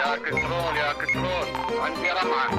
يا يا كنترول. عندي رمعة.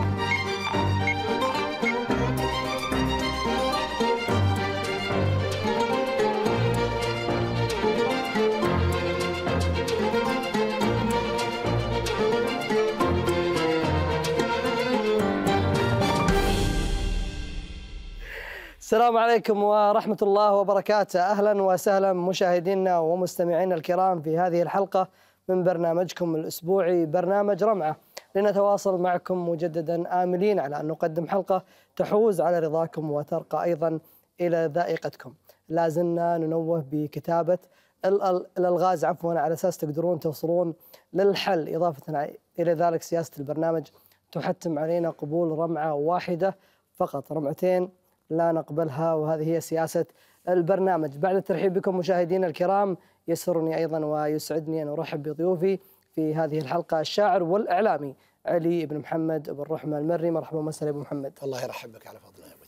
السلام عليكم ورحمة الله وبركاته. أهلا وسهلا مشاهدينا ومستمعينا الكرام في هذه الحلقة من برنامجكم الأسبوعي برنامج رمعة. لنتواصل معكم مجددا آملين على أن نقدم حلقة تحوز على رضاكم وترقى أيضا إلى ذائقتكم. لا زلنا ننوه بكتابة ال- ال- الألغاز عفوا على أساس تقدرون توصلون للحل. إضافة إلى ذلك سياسة البرنامج تحتم علينا قبول رمعة واحدة فقط رمعتين لا نقبلها وهذه هي سياسة البرنامج. بعد الترحيب بكم مشاهدينا الكرام يسرني أيضا ويسعدني أن أرحب بضيوفي في هذه الحلقة. الشاعر والإعلامي علي بن محمد بن رحمة المري. مرحبا ومسهلا أبو محمد. الله يرحبك على فضله يا ابو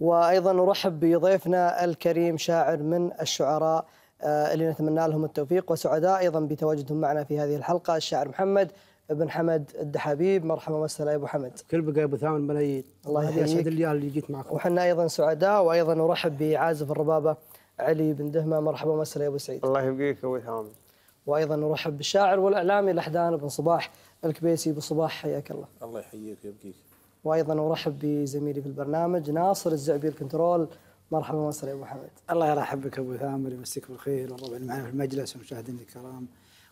وأيضا نرحب بضيفنا الكريم شاعر من الشعراء آه، اللي نتمنى لهم التوفيق وسعداء أيضا بتواجدهم معنا في هذه الحلقة. الشاعر محمد بن حمد الدحابيب. مرحبا ومسهلا يا أبو حمد. كل بقى أبو ثامن الملايين الله يحييك. اسعد الليال اللي جيت معكم. وحنا أيضا سعداء وأيضا نرحب بعازف الربابة. علي بن دهمه مرحبا ومسهلا يا أبو سعيد. الله يبقيك أبو ثامن وأيضا نرحب بالشاعر والإعلامي الاحدان بن صباح الكبيسي. أبو صباح حياك الله. الله يحييك ويبقيك. وأيضا نرحب بزميلي في البرنامج ناصر الزعبي الكنترول. مرحبا ومسهلا يا أبو حمد الله يرحبك أبو ثامر يمسيك بالخير والربع اللي معنا في المجلس والمشاهدين الكرام.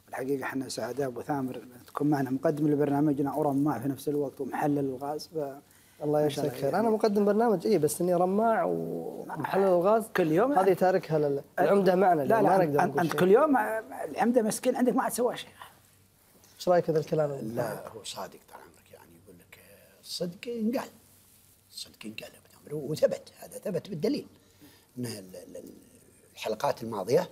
والحقيقة إحنا سعداء أبو ثامر تكون معنا مقدم لبرنامجنا ورماع في نفس الوقت ومحلل الغاز ف- الله ما يجزاك خير. أنا مقدم برنامج اي بس إني رماع ومحلل الغاز. كل يوم؟ هذه تاركها لل- العمدة معنا لا ما لا نقدر أنت- نقول انت شيء. كل يوم العمدة مسكين عندك ما عاد سوى شيء. إيش رأيك هذا الكلام؟ لا هو صادق طال عمرك. يعني يقول لك آه، الصدق ينقال. الصدق ينقال وثبت. هذا ثبت بالدليل. إن ال- ال- الحلقات الماضية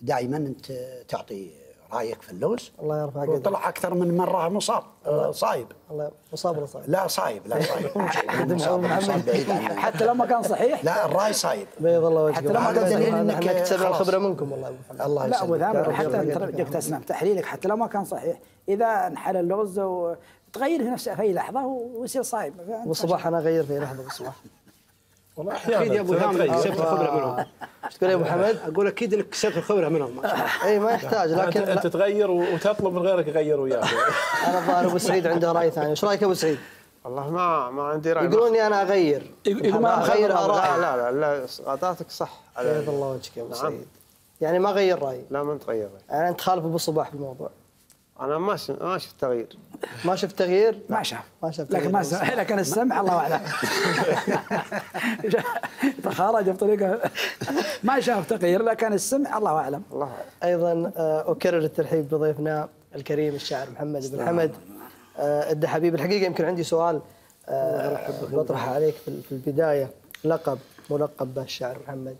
دائما أنت تعطي رايك في اللوز؟ الله يرفع قدرك وطلع أكثر من مرة مصاب آه، صايب. الله مصاب ولا صايب؟ لا صايب لا صايب. حتى لو ما كان صحيح. لا الرأي صايب. بيض الله وجهك. حتى لما. هذا دليل اكتسبنا خلاص. الخبره منكم والله. الله لا يا حتى أسنان. تحليلك حتى لو ما كان صحيح. إذا انحل اللوز وتغير في نفسه في أي لحظة ويصير صايب. ابو صباح أنا أغير في لحظة ابو صباح والله أكيد يا أبو ثامن كسبت الخبرة منهم. إيش تقول يا أبو حمد؟ أقول أكيد إنك كسبت الخبرة منهم. ما شاء الله. اي ما يحتاج لكن أنت, تغير وتطلب من غيرك يغير وياك. أنا الظاهر أبو سعيد عنده رأي ثاني. إيش رأيك يا أبو سعيد؟ والله ما ما عندي رأي. يقولون اني أنا أغير. يقول ما أغير لا. ارائي لا لا لا غلطاتك صح بيض على الله وجهك يا أبو نعم. سعيد. يعني ما غير رايي لا ما تغير يعني أنت خالف أبو صباح في الموضوع أنا ما ما شفت تغيير. ما شفت تغيير؟ ما شاف. ما شاف لكن ما. سمع لكن السمع الله أعلم. تخرج بطريقه ما شاف تغيير لكن السمع الله أعلم. الله أيضا آه، أكرر الترحيب بضيفنا الكريم الشاعر محمد بن حمد. آه، الدحبيب الحقيقة يمكن عندي سؤال آه، بطرحه عليك في في البداية. لقب ملقب به الشاعر محمد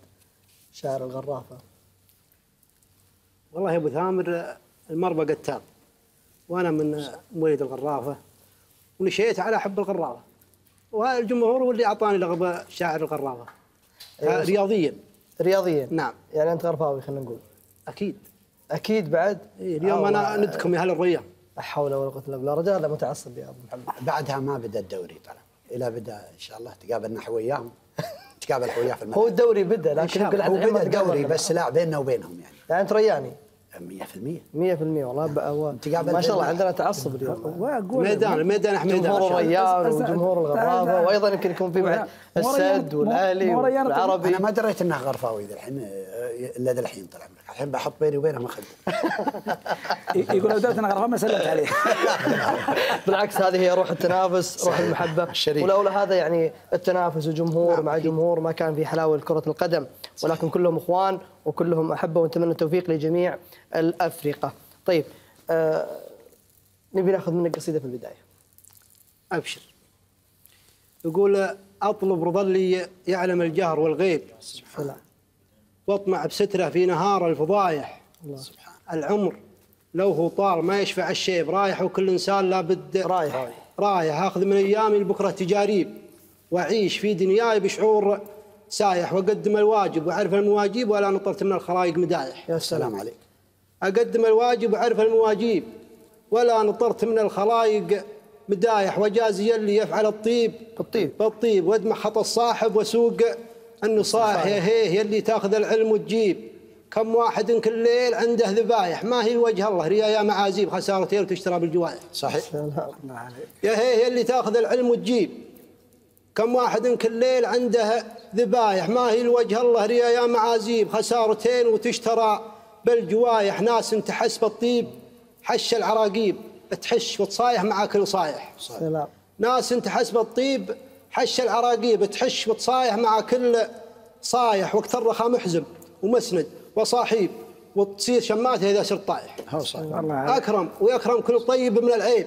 شاعر الغرافة. والله يا أبو ثامر المربى قتال. وأنا من مواليد الغرافة ونشيت على حب الغرافة. والجمهور هو اللي أعطاني لقب شاعر الغرافة. أيوة. رياضيا. رياضيا؟ نعم. يعني أنت غرفاوي خلينا نقول. أكيد. أكيد بعد؟ إيه اليوم أنا. ندكم يا أهل الرياض. لا حول ولا قوة إلا بالله. رجال لا متعصب يا أبو محمد. بعدها ما بدأ الدوري طبعا إلى بدأ إن شاء الله تقابلنا إحنا وياهم. نتقابل إحنا وياه في الملعب هو الدوري بدأ لكن يمكن هو بدأ الدوري. بس لا بيننا وبينهم يعني. يعني أنت رياني. 100% 100% والله بقى هو تقابل ما شاء الله عندنا تعصب اليوم. واقول ميدان الميدان احمد جمهور بس- وجمهور لا. وأيضا يمكن يكون في بعد السد والأهلي والعربي. أنا ما دريت انه غرفاوي ذا الحين آه، إلا ذا الحين طال عمرك الحين بحط بيني وبينهم اخد يقول لو درت أنا غرفة ما سلمت عليه بالعكس هذه هي روح التنافس روح. المحبة. ولولا هذا يعني التنافس وجمهور نعم، مع. جمهور ما كان في حلاوة كرة القدم. ولكن كلهم إخوان وكلهم أحبة ونتمنى التوفيق لجميع الأفرقة. طيب آه نبي ناخذ منك قصيدة في البداية. أبشر. يقول أطلب رضا اللي يعلم الجهر والغيب. سلام واطمع بستره في نهار الفضايح. سبحان العمر لو هو طار ما يشفع الشيب رايح وكل إنسان لابد رايح. رايح. أخذ من أيامي لبكره تجاريب وأعيش في دنياي بشعور سايح وأقدم الواجب وأعرف المواجيب ولا نطرت من الخلائق مدايح. يا سلام عليك أقدم الواجب وأعرف المواجيب ولا نطرت من الخلايق مدايح. وجازي اللي يفعل الطيب. بالطيب. بالطيب وادمع خط الصاحب وسوق النصائح يا هيه يلي تاخذ العلم وتجيب. كم واحد كل ليل عنده ذبايح. ما هي وجه الله؟ ريايا معازيب. خسارتين وتشترى بالجوائح. صحيح. يا هي اللي تاخذ العلم وتجيب. كم واحد كل ليل عنده ذبايح؟ ما هي لوجه الله ريايا معازيب؟ خسارتين وتشترى بالجوايح. ناس تحس بالطيب حش العراقيب. تحش وتصايح مع كل صايح سلام ناس تحس بالطيب حش العراقيب. تحش وتصايح مع كل صايح. وقت الرخاء محزم ومسند وصاحيب وتصير شماتة إذا صرت طايح. أكرم ويكرم كل طيب من العيب.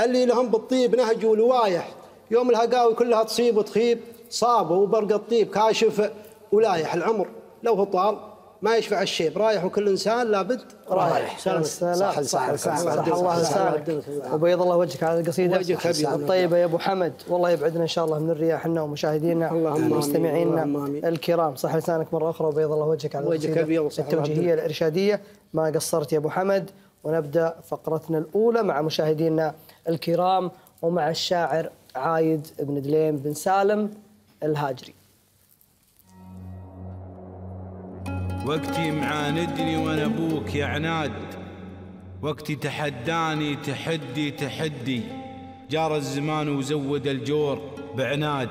اللي لهم بالطيب نهج ولوايح. يوم الهقاوي كلها تصيب وتخيب صابوا وبرق الطيب كاشف ولايح العمر. لو هو طال ما يشفع الشيب رايح وكل إنسان لابد رايح. سلام. صح صح. صح الله لسانك. وبيض الله وجهك على القصيدة. وجهك. الطيبة يا أبو حمد. والله يبعدنا إن شاء الله من الرياح إحنا ومشاهدينا. ومستمعينا. الكرام. صح لسانك مرة أخرى وبيض الله وجهك على الله التوجيهية الإرشادية. ما قصرت يا أبو حمد. ونبدأ فقرتنا الأولى مع مشاهدينا الكرام ومع الشاعر عايد بن دليم بن سالم الهاجري. وقتي معاندني وأنا أبوك يا عناد. وقتي تحداني تحدي تحدي. جار الزمان وزود الجور بعناد.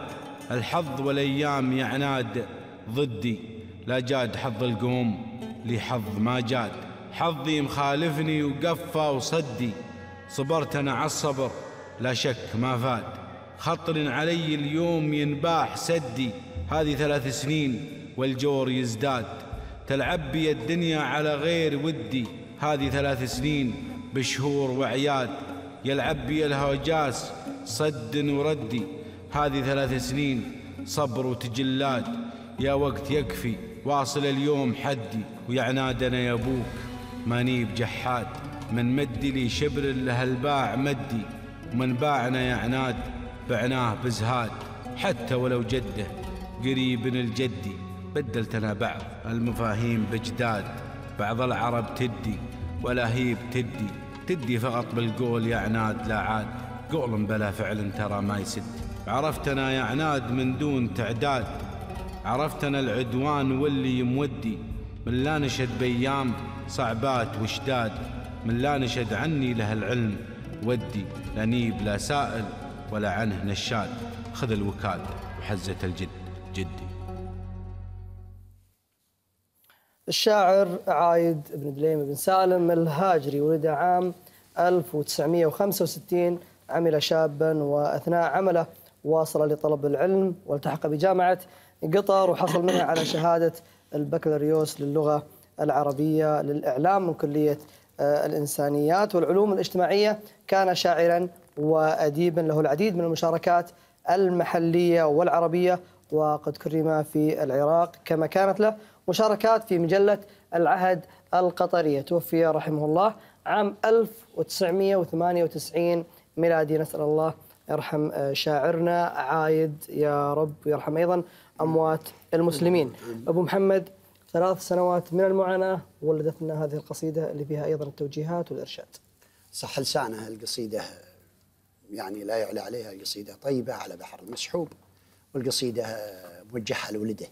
الحظ والأيام يا عناد ضدي. لا جاد حظ القوم لي حظ ما جاد. حظي مخالفني وقفى وصدي. صبرت أنا على الصبر لا شك ما فاد. خطر علي اليوم ينباح سدي. هذه ثلاث سنين والجور يزداد. تلعب بي الدنيا على غير ودي. هذه ثلاث سنين بشهور وعياد. يلعب بي الهوجاس صد وردي. هذه ثلاث سنين صبر وتجلاد. يا وقت يكفي. واصل اليوم حدي. ويا عنادنا يا أبوك. ماني بجحاد من مدي لي شبر له الباع مدي. ومن باعنا يا عناد. بعناه بزهاد حتى ولو جده قريب الجدي. بدلتنا بعض المفاهيم بجداد بعض العرب تدي ولا هي بتدي تدي فقط بالقول يا عناد لا عاد. قول بلا فعل ترى ما يسد. عرفتنا يا عناد من دون تعداد. عرفتنا العدوان واللي يمودي. من لا نشد بيام صعبات وشداد من لا نشد عني له العلم ودي. لا نيب لا سائل. ولا عنه نشاد. خذ الوكاد وحزة الجد. جدي. الشاعر عايد بن دليم بن سالم الهاجري ولد عام 1965 عمل شابا وأثناء عمله واصل لطلب العلم والتحق بجامعة قطر وحصل منها على شهادة البكالوريوس للغة العربية للإعلام من كلية آه، الإنسانيات والعلوم الاجتماعية. كان شاعرا واديبا له العديد من المشاركات المحلية والعربية وقد كرم في العراق كما كانت له مشاركات في مجلة العهد القطرية. توفي رحمه الله عام 1998 ميلادي. نسأل الله يرحم شاعرنا عايد يا رب ويرحم أيضا أموات المسلمين. أبو محمد ثلاث سنوات من المعاناة ولدت لنا هذه القصيدة اللي فيها أيضا التوجيهات والإرشاد. صح لسانه القصيدة. يعني لا يعلى عليها قصيدة طيبة على بحر المسحوب والقصيدة موجهة لولده.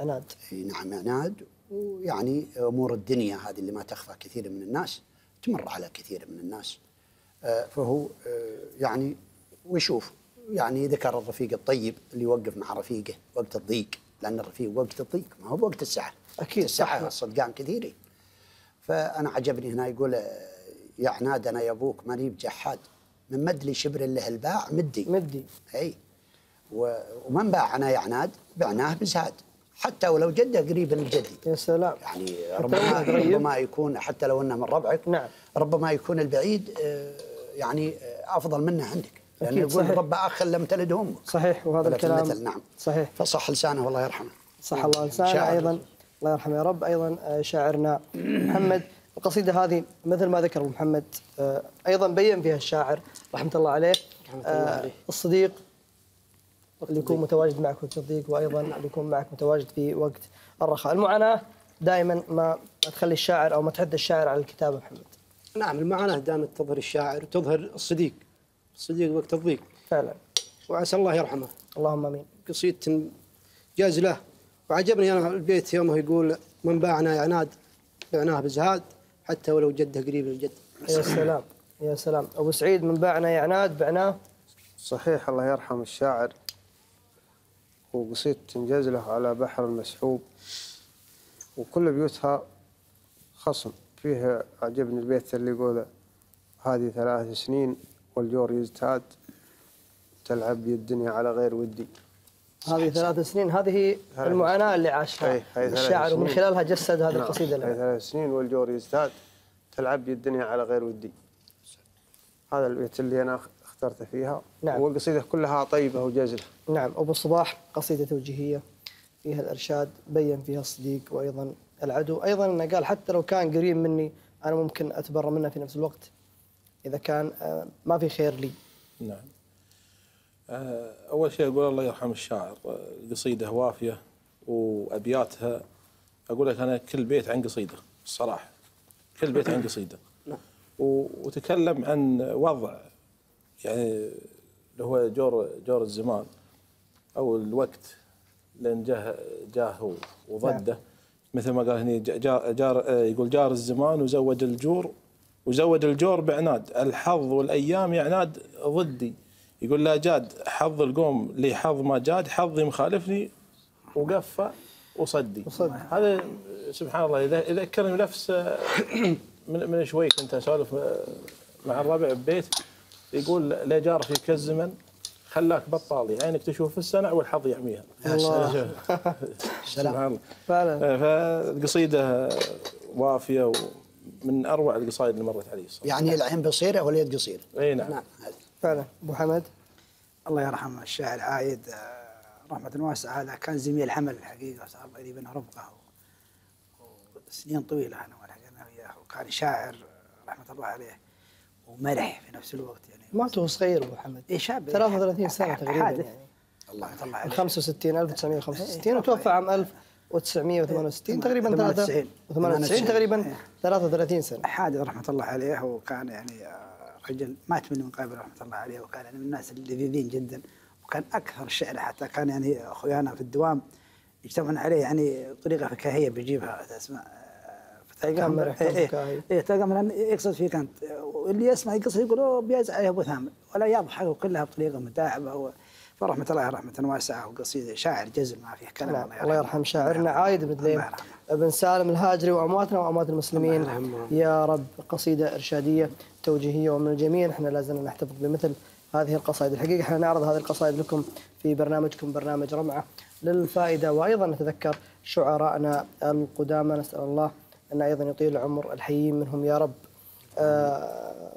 عناد نعم عناد ويعني أمور الدنيا هذه اللي ما تخفى كثير من الناس تمر على كثير من الناس. آه، فهو آه، يعني ويشوف يعني ذكر الرفيق الطيب اللي يوقف مع رفيقه وقت الضيق لأن الرفيق وقت الضيق ما هو بوقت السعة أكيد، السعة صح. الصدقان كثيرين. فأنا عجبني هنا يقول يا عناد أنا يا أبوك ماني بجحاد. من مدلي شبر له الباع مدي. مدي. إي. ومن باعنا يا عناد؟ بعناه بزهاد حتى ولو جده قريب من الجدي. يا سلام. يعني ربما. ربما يكون حتى لو إنه من ربعك نعم. ربما يكون البعيد آه، يعني آه، أفضل منه عندك. لأنه يقول صحيح. رب أخ لم تلده أمك. صحيح وهذا الكلام نعم. صحيح. فصح لسانه والله يرحمه. صح الله لسانه. أيضا. الله يرحمه يا رب. أيضا آه، شاعرنا محمد القصيدة هذه مثل ما ذكر محمد آه، أيضا بين فيها الشاعر رحمة الله عليه آه، الصديق اللي يكون متواجد معك في الضيق وأيضا اللي يكون معك متواجد في وقت الرخاء. المعاناة دائما ما تخلي الشاعر أو ما تحد الشاعر على الكتابة محمد. نعم المعاناة دائما تظهر الشاعر وتظهر الصديق. الصديق وقت الضيق. فعلا. وعسى الله يرحمه. اللهم آمين. قصيدة جاز له. وعجبني أنا البيت يومه يقول من باعنا عناد بعناه بزهاد. حتى ولو جدة قريب الجد يا سلام يا سلام. أبو سعيد من باعنا يا عناد بعناه صحيح الله يرحم الشاعر. وقصيدة تنجز له على بحر المسحوب. وكل بيوتها خصم. فيه عجبني البيت اللي يقول هذه ثلاث سنين والجور يزداد تلعب بي الدنيا على غير ودي. هذه ثلاث سنين. هذه المعاناة اللي عاشها. الشاعر ومن. خلالها جسد هذه نعم، القصيده هاي له ثلاث سنين والجور يزداد. تلعب بي الدنيا على غير ودي. هذا البيت اللي أنا اخترته فيها. نعم. والقصيدة كلها طيبة وجزلة. نعم أبو الصباح قصيدة توجيهية فيها الإرشاد بين فيها الصديق وأيضا العدو. أيضا إنه قال حتى لو كان قريب مني أنا ممكن أتبرى منه في نفس الوقت. إذا كان آه، ما في خير لي. نعم. أول شيء أقول الله يرحم الشاعر آه، قصيدة وافية وأبياتها. أقول لك أنا كل بيت عن قصيدة الصراحة. كل بيت عن قصيدة. و- وتكلم عن وضع يعني اللي هو جور جور الزمان. أو الوقت لأن جاه جاه وضده. مثل ما قال هني جا- جار, جار آه، يقول جار الزمان وزود الجور وزود الجور بعناد. الحظ والأيام يا عناد ضدي. يقول لا جاد حظ القوم لي حظ ما جاد حظي مخالفني وقفى وصدي. وصدي. هذا سبحان الله يذكرني بنفس آه، من من شوي كنت اسولف آه، مع الربع ببيت يقول لا جار فيك الزمن خلاك بطالي. عينك تشوف السنع والحظ يحميها. الله. سبحان الله. فعلا. فالقصيدة وافية ومن أروع القصائد اللي مرت علي الصراحة. يعني العين بصيرة واليد قصيرة. إي نعم. نعم. فعلا. أبو حمد؟ الله يرحم الشاعر عايد آه، رحمة واسعة. هذا كان زميل حمل الحقيقة صار لي بينه رفقة وسنين طويلة أنا والحقيقة وياه. وكان شاعر آه، رحمة الله عليه ومرح في نفس الوقت يعني. مات وهو صغير أبو حمد؟ إيه شاب. 33 سنة تقريبا. حادث يعني. الله الله عليه. 65 1965 وتوفى عام 1968 تقريبا 98. 98 تقريبا 33 سنة. حادث رحمة الله عليه وكان يعني آه، رجل مات من قبل رحمة الله عليه وكان يعني من الناس اللذيذين جدا. وكان أكثر شعر حتى كان يعني أخويانا في الدوام يجتمعون عليه يعني طريقة فكاهية بيجيبها اسمها كان مرح كان فكاهي. إيه تلقى مثلا يقصد فيك أنت. واللي يسمع يقصد يقول أوه بيزعل عليه أبو ثامر. ولا يضحك كلها بطريقة متاعبه و... فرحمه الله رحمة واسعة وقصيدة شاعر جزل ما فيه كلام نعم الله يرحم شاعرنا عايد بن الله. بن سالم الهاجري وأمواتنا وأموات المسلمين. الله. يا رب قصيدة إرشادية توجيهية ومن الجميل إحنا لازلنا نحتفظ بمثل هذه القصائد. الحقيقة إحنا نعرض هذه القصائد لكم في برنامجكم برنامج رمعة للفائدة. وأيضا نتذكر شعراءنا القدامى نسأل الله أن أيضا يطيل عمر الحيين منهم. يا رب. آه،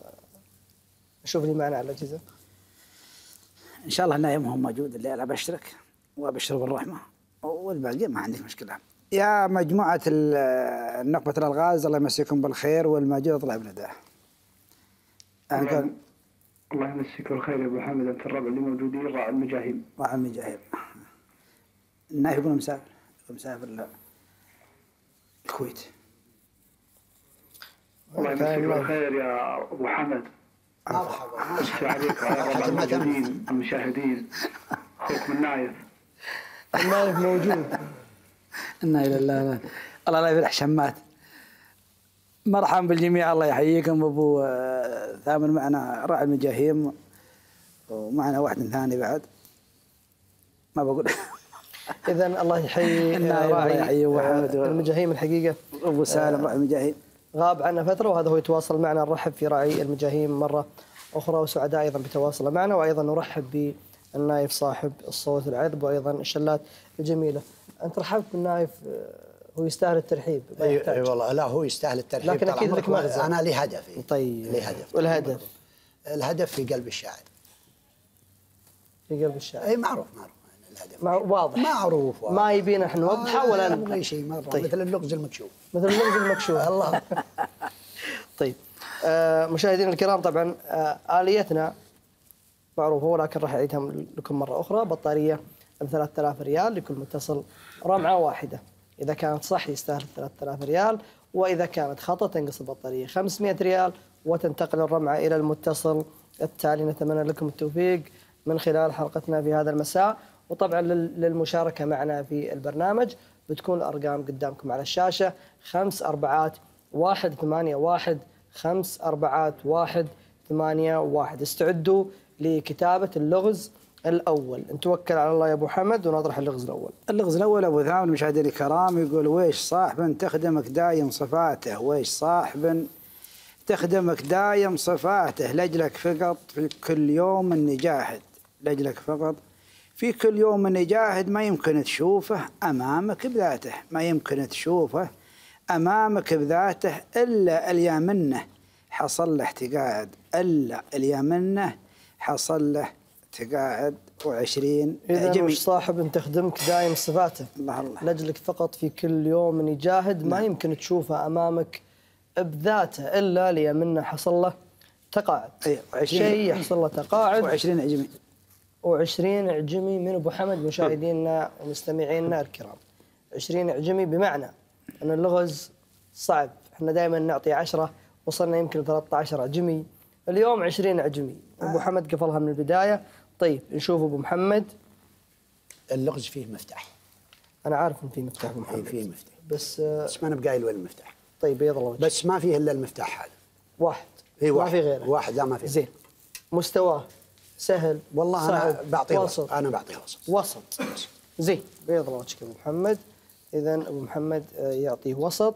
شوف لي معنا على الأجهزة. إن شاء الله نايم هم موجود الليل أبشرك وابشر بالرحمة. والباقي ما عندك مشكلة. يا مجموعة ال- نقبة الألغاز الله يمسيكم بالخير والماجور طلع بنداه الله يمسك بالخير يا أبو حامد أنت الربع اللي موجودين راعي المجاهيل. مع عمي جاهل النايف يقول مسافر مسافر لا. الكويت. الله يمسك كان- بالخير يا أبو حمد مرحبا مسي عليك وعلى الموجودين المشاهدين أخوك من نايف النايف موجود. إنا إلى الله لا. الله لا يفرح شمات. مرحبا بالجميع. الله يحييكم. أبو آه، ثامر معنا راعي المجاهيم. ومعنا واحد ثاني بعد. ما بقول. اذا الله يحيي النايف الله راعي و- المجاهيم الحقيقة. أبو سالم راعي المجاهيم. غاب عنا فترة وهذا هو يتواصل معنا. نرحب في راعي المجاهيم مرة أخرى وسعداء أيضا بتواصله معنا. وأيضا نرحب بالنايف صاحب الصوت العذب وأيضا الشلات الجميلة. أنت رحبت بالنايف آه، هو يستاهل الترحيب. اي يحتاج. أي والله. لا هو يستاهل الترحيب لكن عمرك لك مغزى. أنا لي هدف إيه. طيب. لي هدف. والهدف؟ الهدف في قلب الشاعر. في قلب الشاعر. أي معروف معروف. الهدف. واضح. معروف واضح. ما يبينا إحنا نوضحه ولا أبغى شيء مرة. طيب. مثل اللغز المكشوف. مثل اللغز المكشوف. الله. طيب. آه مشاهدينا الكرام طبعا آه آليتنا معروفه ولكن راح أعيدها لكم مرة أخرى. بطارية ب 3000 ريال لكل متصل رمعة واحدة. إذا كانت صح يستاهل 3000 ريال وإذا كانت خطأ تنقص البطارية 500 ريال وتنتقل الرمعة إلى المتصل التالي. نتمنى لكم التوفيق من خلال حلقتنا في هذا المساء. وطبعا لل- للمشاركة معنا في البرنامج بتكون الأرقام قدامكم على الشاشة. خمس أربعات واحد ثمانية واحد خمس أربعات واحد ثمانية واحد. استعدوا لكتابة اللغز الأول. نتوكل على الله يا أبو حمد ونطرح اللغز الأول. اللغز الأول أبو ثامر المشاهدين الكرام يقول ويش صاحب تخدمك دايم صفاته؟ ويش صاحب تخدمك دايم صفاته؟ لاجلك فقط في كل يوم إني جاهد. لاجلك فقط في كل يوم اني جاهد ما يمكن تشوفه أمامك بذاته ما يمكن تشوفه أمامك بذاته إلا اليا منه حصل له تقاعد إلا اليا منه حصل له تقاعد وعشرين إذا جميل. وش صاحب تخدمك دايم صفاته؟ الله الله. لأجلك فقط في كل يوم يجاهد ما يمكن تشوفه أمامك بذاته إلا ليمنه حصل له تقاعد. وعشرين- شيء يحصل له تقاعد. وعشرين عجمي و20 اعجمي من أبو حمد مشاهدينا ومستمعينا الكرام. 20 اعجمي بمعنى أن اللغز صعب. إحنا دائما نعطي 10 وصلنا يمكن 13 اعجمي. اليوم 20 اعجمي. أبو حمد قفلها من البداية. طيب نشوف أبو محمد. اللغز فيه مفتاح. أنا عارف إن في مفتاح أبو محمد. فيه مفتاح. بس بس ما أنا بقايل وين المفتاح. طيب بيض الله بس ما فيه إلا المفتاح هذا. واحد. اي ما واحد. في غيره. واحد لا ما في. زين. مستواه. سهل. والله أنا صعب. بعطيه وسط وسط أنا بعطيه وسط وسط زين. بيض الله وجهك أبو محمد. اذا أبو محمد آه، يعطيه وسط.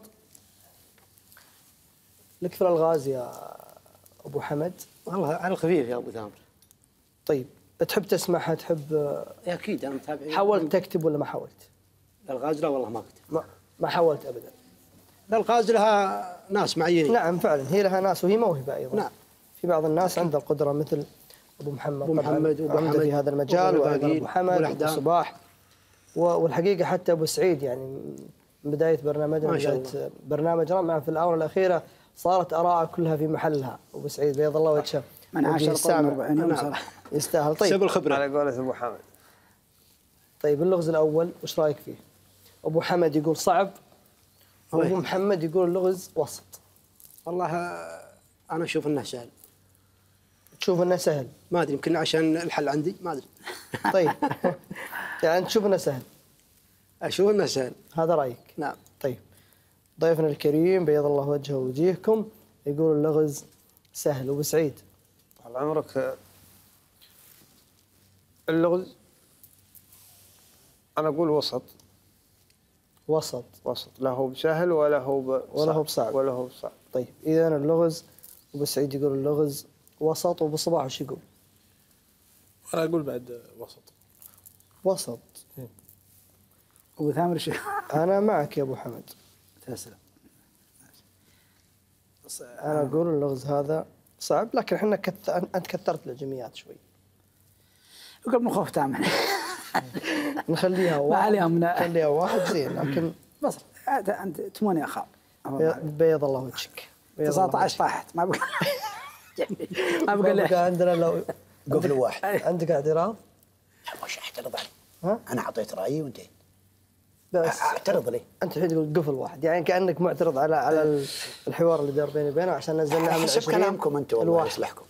لك في الألغاز يا أبو حمد. والله على الخفيف يا أبو ثامر طيب تحب تسمعها؟ تحب آه، أكيد أنا متابع. حاولت تكتب ولا ما حاولت؟ الغاز لا والله ما كنت ما, ما حاولت ابدا. الغاز لها ناس معينين. نعم فعلا. هي لها ناس وهي موهبة أيضا. نعم. في بعض الناس عنده القدرة مثل أبو محمد. أبو طبعاً محمد وأبو عمده حمد في هذا المجال أبو حمد وأبو الأحدام. صباح. والحقيقة حتى أبو سعيد يعني من بداية برنامجنا بداية برنامج رمعه في الآونة الأخيرة صارت اراءه كلها في محلها. أبو سعيد بيض الله وجهه من عاش وجه القوم السامع. 40 يوم نعم. صراحة يستاهل. سب طيب الخبره على قولة أبو حامد طيب اللغز الأول وش رأيك فيه؟ أبو حمد يقول صعب وابو وين؟ محمد يقول اللغز وسط. والله أنا أشوف إنه سهل. تشوف انه سهل. ما أدري يمكن عشان الحل عندي ما أدري. طيب. يعني تشوف إنه سهل. أشوف إنه سهل. هذا رأيك. نعم. طيب. ضيفنا الكريم بيض الله وجهه ووجيهكم يقول اللغز سهل. أبو سعيد. طال عمرك. اللغز أنا أقول وسط. وسط. وسط. لا هو بسهل ولا هو ب- ولا هو بصعب. ولا هو بصعب. طيب. اذا اللغز أبو سعيد يقول اللغز وسط وابو صباح وش يقول؟ أنا أقول بعد وسط. وسط. أبو ثامر شو؟ أنا معك يا أبو حمد. تسلم. أنا أقول اللغز هذا صعب لكن إحنا كث... أنت كثرت الجميات شوي. يقول من خوف تامن نخليها ما واحد. عليهم من- نخليها واحد زين لكن بس. أنت- انت تموني أخاف. بي- بيض الله وجهك. بيض الله 19 طاحت ما بقى. له عندنا لو قفل واحد. عندك اعتراض؟ وش اعترض عليه؟ ها؟ أنا أعطيت رأيي وانتهيت بس اعترض ليه؟ أنت الحين تقول قفل واحد. يعني كأنك معترض على على ال- الحوار اللي دار بيني وبينه عشان نزلناها من حسب 20 كلامكم أنتم والله يصلحكم.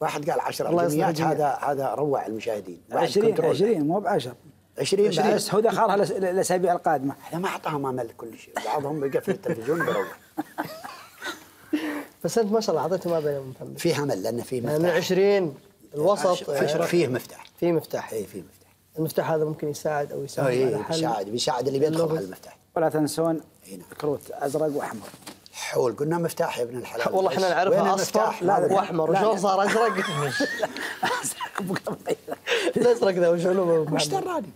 واحد قال 10 الله يصلح جميات الجميع. هذا هذا روع المشاهدين. بعد 20 كنترول. 20 مو ب 10 20 بس هو دخلها لس- الاسابيع القادمة. هذا ما أعطاهم أمل كل شيء. بعضهم بيقفل التلفزيون وبيروح بس أنت ما شاء الله أعطيته ما بين محمد فيه امل لأنه فيه يعني من مفتاح 20 الوسط فيه- آه، فيه مفتاح مفتاح اي فيه مفتاح المفتاح هذا ممكن يساعد أو يساعد اي على حل بيساعد بيساعد اللي بيدخل. على المفتاح ولا تنسون أي نعم. كروت أزرق وأحمر حول قلنا مفتاح يا ابن الحلال والله إحنا نعرفها أصفر؟ لا؟ وأحمر وشلون. صار أزرق الازرق ذا وش علومه وش؟ دراني؟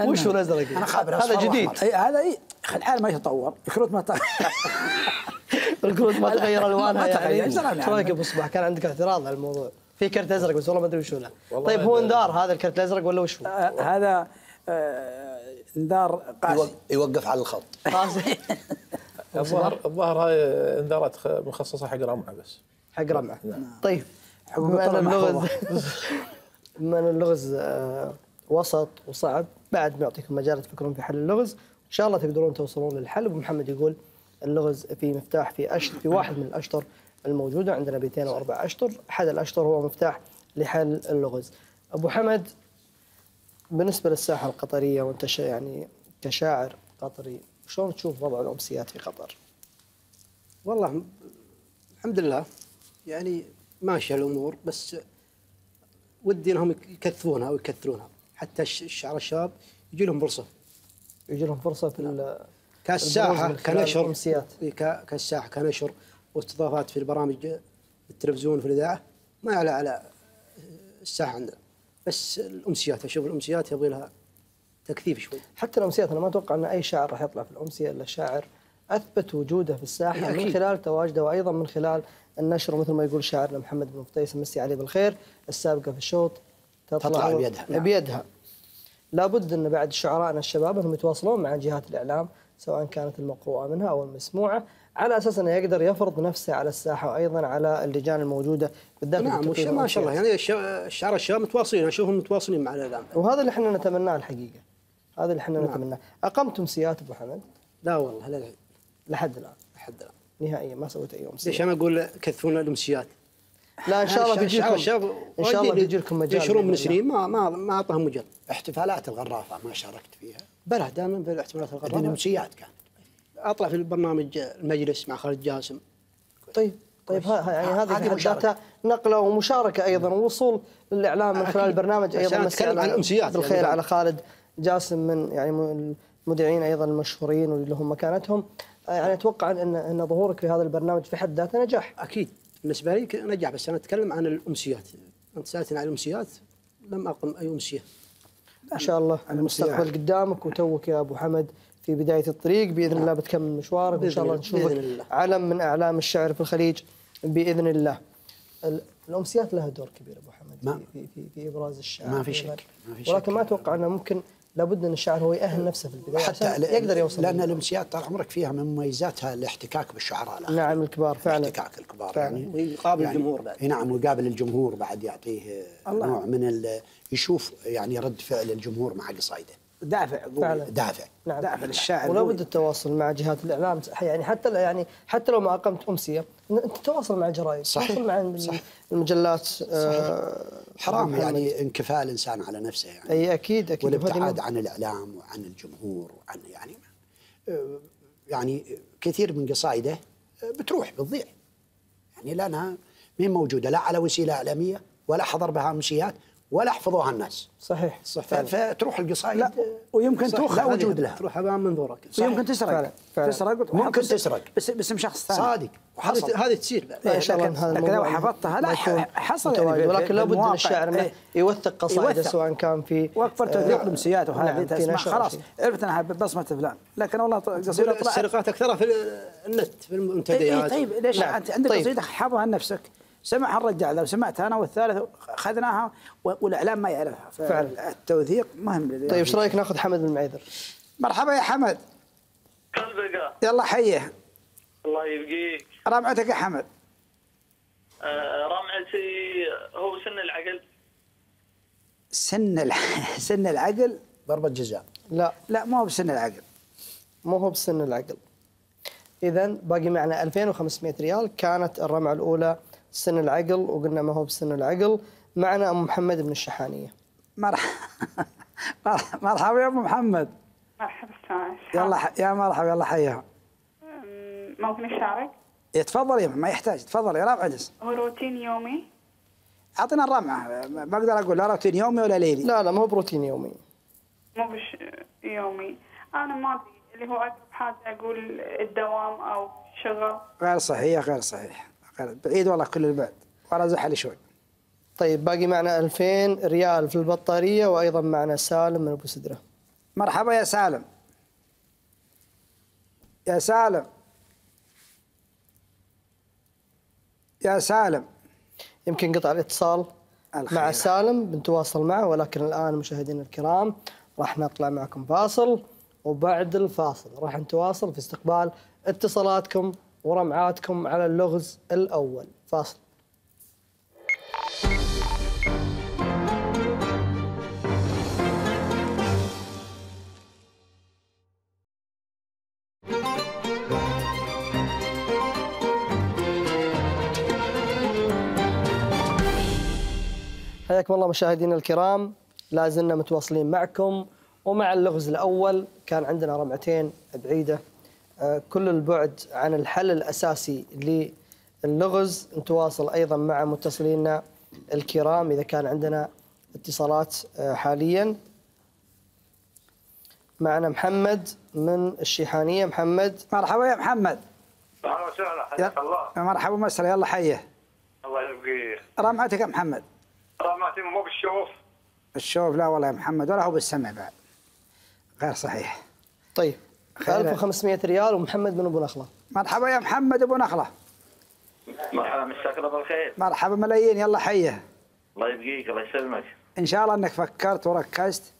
وش هو الأزرق؟ أنا خابر هذا جديد هذا أي الحال ما يتطور الكروت ما تطور الكروت ما تغير ألوانها يعني. إيش رايك أبو صباح كان عندك اعتراض على الموضوع. في كرت أزرق بس والله ما أدري وش هو طيب هو هذا- انذار هذا الكرت الأزرق ولا وش هو؟ آه، هذا آه، انذار قاسي. يوق- يوقف على الخط. قاسي. الظاهر الظاهر هاي انذارات مخصصة حق رمعة بس. حق رمعة. طيب. حقوق بما ان اللغز بما ان اللغز آه، وسط وصعب بعد بنعطيكم مجال تفكرون في حل اللغز شاء الله تقدرون توصلون للحل. أبو محمد يقول اللغز في مفتاح في أشطر في واحد من الأشطر الموجودة عندنا بيتين وأربع أشطر. أحد الأشطر هو مفتاح لحل اللغز. أبو حمد بالنسبة للساحة القطرية وأنت شا- يعني كشاعر قطري شلون تشوف وضع الأمسيات في قطر؟ والله الحمد لله. يعني ماشية الأمور بس ودي إنهم يكثفونها ويكثرونها حتى الش- الشعر الشباب يجي لهم فرصة. يجي لهم فرصة في البروز كالساحه كنشر. كالساحه كنشر واستضافات في البرامج التلفزيون في الإذاعة. ما يعلى على الساحه عندنا. بس الأمسيات أشوف الأمسيات يبغي لها تكثيف شوي. حتى الأمسيات أنا ما أتوقع إن أي شاعر راح يطلع في الأمسية إلا شاعر أثبت وجوده في الساحة لا، من أكيد. خلال تواجده وأيضا من خلال النشر مثل ما يقول شاعرنا محمد بن قتيس مسي عليه بالخير السابقة في الشوط تطلع, تطلع بيدها، نعم. بيدها. لابد إن بعد شعرائنا الشباب أنهم يتواصلون مع جهات الإعلام سواء كانت المقروءة منها أو المسموعة على أساس أنه يقدر يفرض نفسه على الساحة وأيضا على اللجان الموجودة بالذات في نعم ما شاء الله. يعني الش- الشعر الشباب متواصلين اشوفهم متواصلين مع الإعلام. وهذا اللي إحنا نتمناه الحقيقة. هذا اللي إحنا نعم. نتمناه. اقمت امسيات أبو حمد؟ لا والله لا الحين لحد الآن. لحد الآن. نهائيا ما سويت أي امسيه ليش أنا أقول كثفون الامسيات لا إن شاء الله بيجيكم. الشباب إن شاء الله بيجي لكم مجال ينشرون من. سنين ما ما ما أعطاهم مجال. احتفالات الغرافة ما شاركت فيها. بلى دائما لكن الغرامه امسيات كانت. أطلع في البرنامج المجلس مع خالد جاسم. طيب طيب يعني هذه هذه. ذاتها نقلة ومشاركة أيضا ووصول للإعلام من خلال. البرنامج أيضا. على- عن الأمسيات بالخير يعني. على خالد جاسم من يعني المذيعين أيضا المشهورين واللي لهم مكانتهم. آه، يعني أتوقع ان ان ظهورك في هذا البرنامج في حد ذاته نجاح. أكيد. بالنسبة لي نجح بس أنا أتكلم عن الأمسيات. أنت سألتني عن الأمسيات لم أقم أي أمسية. ان شاء الله المستقبل قدامك وتوك يا أبو حمد في بداية الطريق بإذن الله بتكمل مشوارك وان شاء الله. نشوفك. علم من أعلام الشعر في الخليج بإذن الله. ال- الأمسيات لها دور كبير أبو حمد ما- في, في, في إبراز الشعر ما في. شك، ما في ولكن شك. ما أتوقع أنه ممكن لابد أن الشاعر هو يأهل نفسه في البداية حتى يقدر يوصل لأن الأمسيات طال عمرك فيها من مميزاتها الاحتكاك بالشعراء. نعم الكبار فعلا الاحتكاك الكبار فعلا. يعني ويقابل يعني الجمهور بعد. نعم ويقابل الجمهور بعد يعطيه الله. نوع من يشوف يعني رد فعل الجمهور مع قصايده دافع فعلا. دافع نعم دافع للشاعر ولا. بد التواصل مع جهات الإعلام يعني حتى يعني حتى لو ما أقمت أمسية انت تتواصل مع الجرايد صحيح. تتواصل مع الم- صح. المجلات آه، حرام محمد. يعني انكفاء الإنسان على نفسه يعني أي أكيد أكيد والابتعاد عن الإعلام وعن الجمهور وعن يعني آه، يعني كثير من قصائده آه، بتروح بتضيع يعني لأنها مين موجودة لا على وسيلة إعلامية ولا حضر بها أمسيات ولا حفظوها الناس صحيح ف- فتروح القصائد لا ويمكن صح، تروح لا وجود لها تروح هباء منظورك ويمكن تسرق فعلا، فعلا. تسرق ممكن تسرق. بس باسم شخص ثاني صادق وحصل هذه تصير إن شاء الله لكن- لو حفظتها لا حصل. يعني ولكن لابد من. الشاعر انه إيه. يوثق قصائده. سواء كان في وقفر توثيق الامسيات وهذه نعم، تسمع خلاص. عرفت انها بصمة فلان لكن والله قصيدة طلعت السرقات أكثرها في النت في إيه المنتديات طيب ليش نعم. أنت عندك طيب. قصيدة حافظها لنفسك سمعها الرجال لو سمعتها أنا والثالث أخذناها والإعلام ما يعرفها. فعلا. التوثيق مهم طيب إيش رأيك نأخذ حمد بن معيذر؟ مرحبا يا حمد. قلبك يلا حيه. الله يبقيك. رمعتك يا حمد. آه، رمعتي هو سن العقل؟ سن الع... سن العقل؟ ضربة جزاء. لا. لا مو هو بسن العقل. مو هو بسن العقل. اذا باقي معنا 2500 ريال. كانت الرمعة الأولى سن العقل وقلنا ما هو بسن العقل. معنا أم محمد بن الشحانية. مرحبا. مرحبا يا ابو محمد. مرحبا يلا ح... يا مرحبا يلا حيها أم، ممكن اشارك؟ تفضل يا ما يحتاج. تفضل يا رابع اجلس هو روتين يومي؟ أعطينا الرمعة. ما ما أقدر أقول لا روتين يومي ولا ليلي. لا لا ما هو بروتين يومي. مو بش يومي. أنا ما أدري اللي هو أقرب حاجة أقول الدوام أو شغل. غير صحيح غير صحيح. بعيد والله كل البعد. ورا زحل شوي. طيب باقي معنا 2000 ريال في البطارية وأيضا معنا سالم من أبو سدرة. مرحبا يا سالم. يا سالم. يا سالم. يمكن قطع الاتصال الخير. مع سالم بنتواصل معه ولكن الآن مشاهدينا الكرام راح نطلع معكم فاصل وبعد الفاصل راح نتواصل في استقبال اتصالاتكم ورمعاتكم على اللغز الأول. فاصل. حياكم الله مشاهدينا الكرام. لا زلنا متواصلين معكم ومع اللغز الأول كان عندنا رمعتين بعيدة. كل البعد عن الحل الأساسي للغز نتواصل أيضا مع متصلينا الكرام إذا كان عندنا اتصالات آه، حاليا. معنا محمد من الشيحانية. محمد. مرحبا يا محمد. أهلا وسهلا حياك الله. يا مرحبا مسهلا يلا حيه الله يبقيك رمعتك يا محمد؟ رمعتي مو بالشوف. الشوف لا والله يا محمد ولا هو بالسمع بعد. غير صحيح. طيب. 1500 ريال ومحمد من أبو نخلة. مرحبا يا محمد أبو نخلة. مرحبا مساك الله بالخير. مرحبا ملايين يلا حيه الله يبقيك الله يسلمك. إن شاء الله إنك فكرت وركزت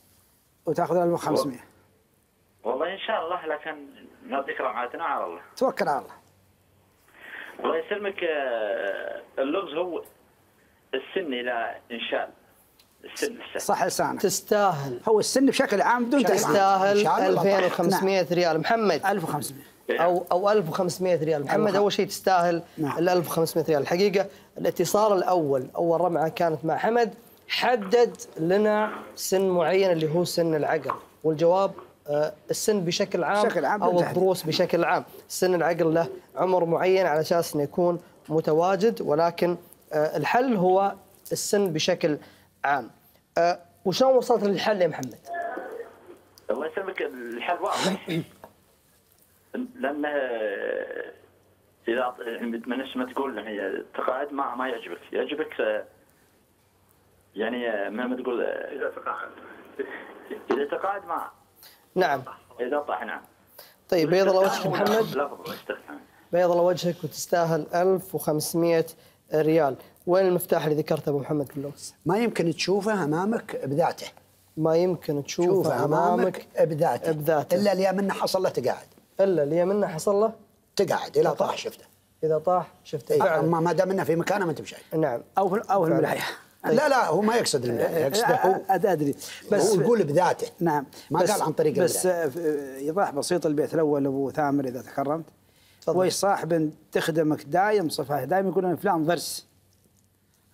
وتأخذ ال 1500 والله إن شاء الله لكن نعطيك رمعاتنا على الله. توكل على الله. الله يسلمك آه، اللغز هو السن إلى انشال السن صح لسانك. تستاهل. هو السن بشكل عام بدون تستاهل؟ إن شاء الله. 2500 ريال. محمد. 1500 أو أو 1500 ريال. محمد أول شيء تستاهل نعم. ال 1500 ريال. الحقيقة الاتصال الأول أول رمعة كانت مع حمد. حدد لنا سن معين اللي هو سن العقل. والجواب آه، السن بشكل عام بشكل عام أو. الضروس بشكل عام. سن العقل له عمر معين على أساس إنه يكون متواجد ولكن آه، الحل هو السن بشكل عام. آه، وشلون وصلت للحل يا محمد الله يسلمك الحل واضح لأنه آه، اذا من اسمه تقول هي التقاعد ما ما يعجبك يعجبك آه، يعني آه، مهما تقول اذا تقاعد اذا تقاعد ما نعم اذا طاح نعم طيب بيض الله وجهك محمد بيض الله وجهك وتستاهل 1500 ريال وين المفتاح اللي ذكرته أبو محمد اللغز ما يمكن تشوفه أمامك بذاته. ما يمكن تشوفه شوفه أمامك بذاته. بذاته. إلا اللي منه حصل له تقاعد. إلا اللي منه حصل له؟ تقعد إلى طاح شفته. إذا طاح شفته. فعلا. اما ما دام إنه في مكانه ما أنت بشايف نعم. أو أو. الملايه لا لا هو ما يقصد الملاية، يقصده هو. أ- أدري. بس هو يقول بذاته. نعم. ما بس قال عن طريق بس. آه، ايضاح بسيط البيت الأول ابو ثامر إذا تكرمت. ويش صاحب تخدمك دايم صفه دايم يقولون فلان ضرس.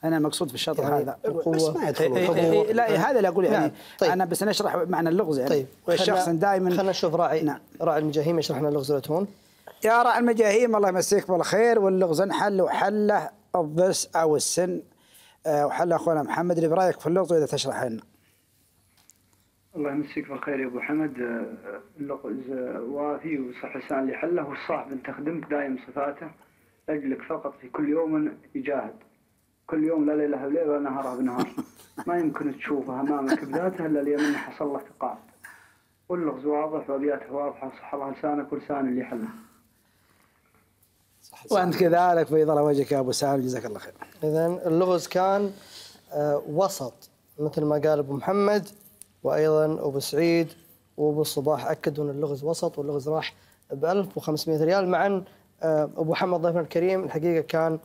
أنا مقصود في الشطر يعني هذا. القوة. بس ما يدخل إيه إيه. إيه لا إيه هذا اللي أقول يعني. نعم. طيب. أنا بس نشرح معنى اللغز يعني. طيب. والشخص خلنا- دائما خلنا نشوف راعي نعم. راعي المجاهيم يشرح لنا اللغز والأتون يا راعي المجاهيم الله يمسيك بالخير. واللغز انحل وحله الضرس أو السن. آه، وحله أخونا محمد. اللي برأيك في اللغز وإذا تشرح لنا. الله يمسيك بالخير يا أبو حمد. آه، اللغز آه، وافي وصح لسان اللي حله. والصاحب تخدمك دايم صفاته. اجلك فقط في كل يوم يجاهد كل يوم لا ليلة بليل ولا نهاره بنهار ما يمكن تشوفه أمامك بذاته إلا اليمين حصل له تقاعد واللغز واضح وابياته واضحة وصح الله لسانك ولسان اللي حله وأنت كذلك بيض الله وجهك يا أبو سالم جزاك الله خير. إذا اللغز كان آه، وسط مثل ما قال أبو محمد وأيضا أبو سعيد وأبو الصباح أكدوا أن اللغز وسط واللغز راح ب 1500 ريال مع أن آه، أبو محمد ضيفنا الكريم. الحقيقة كان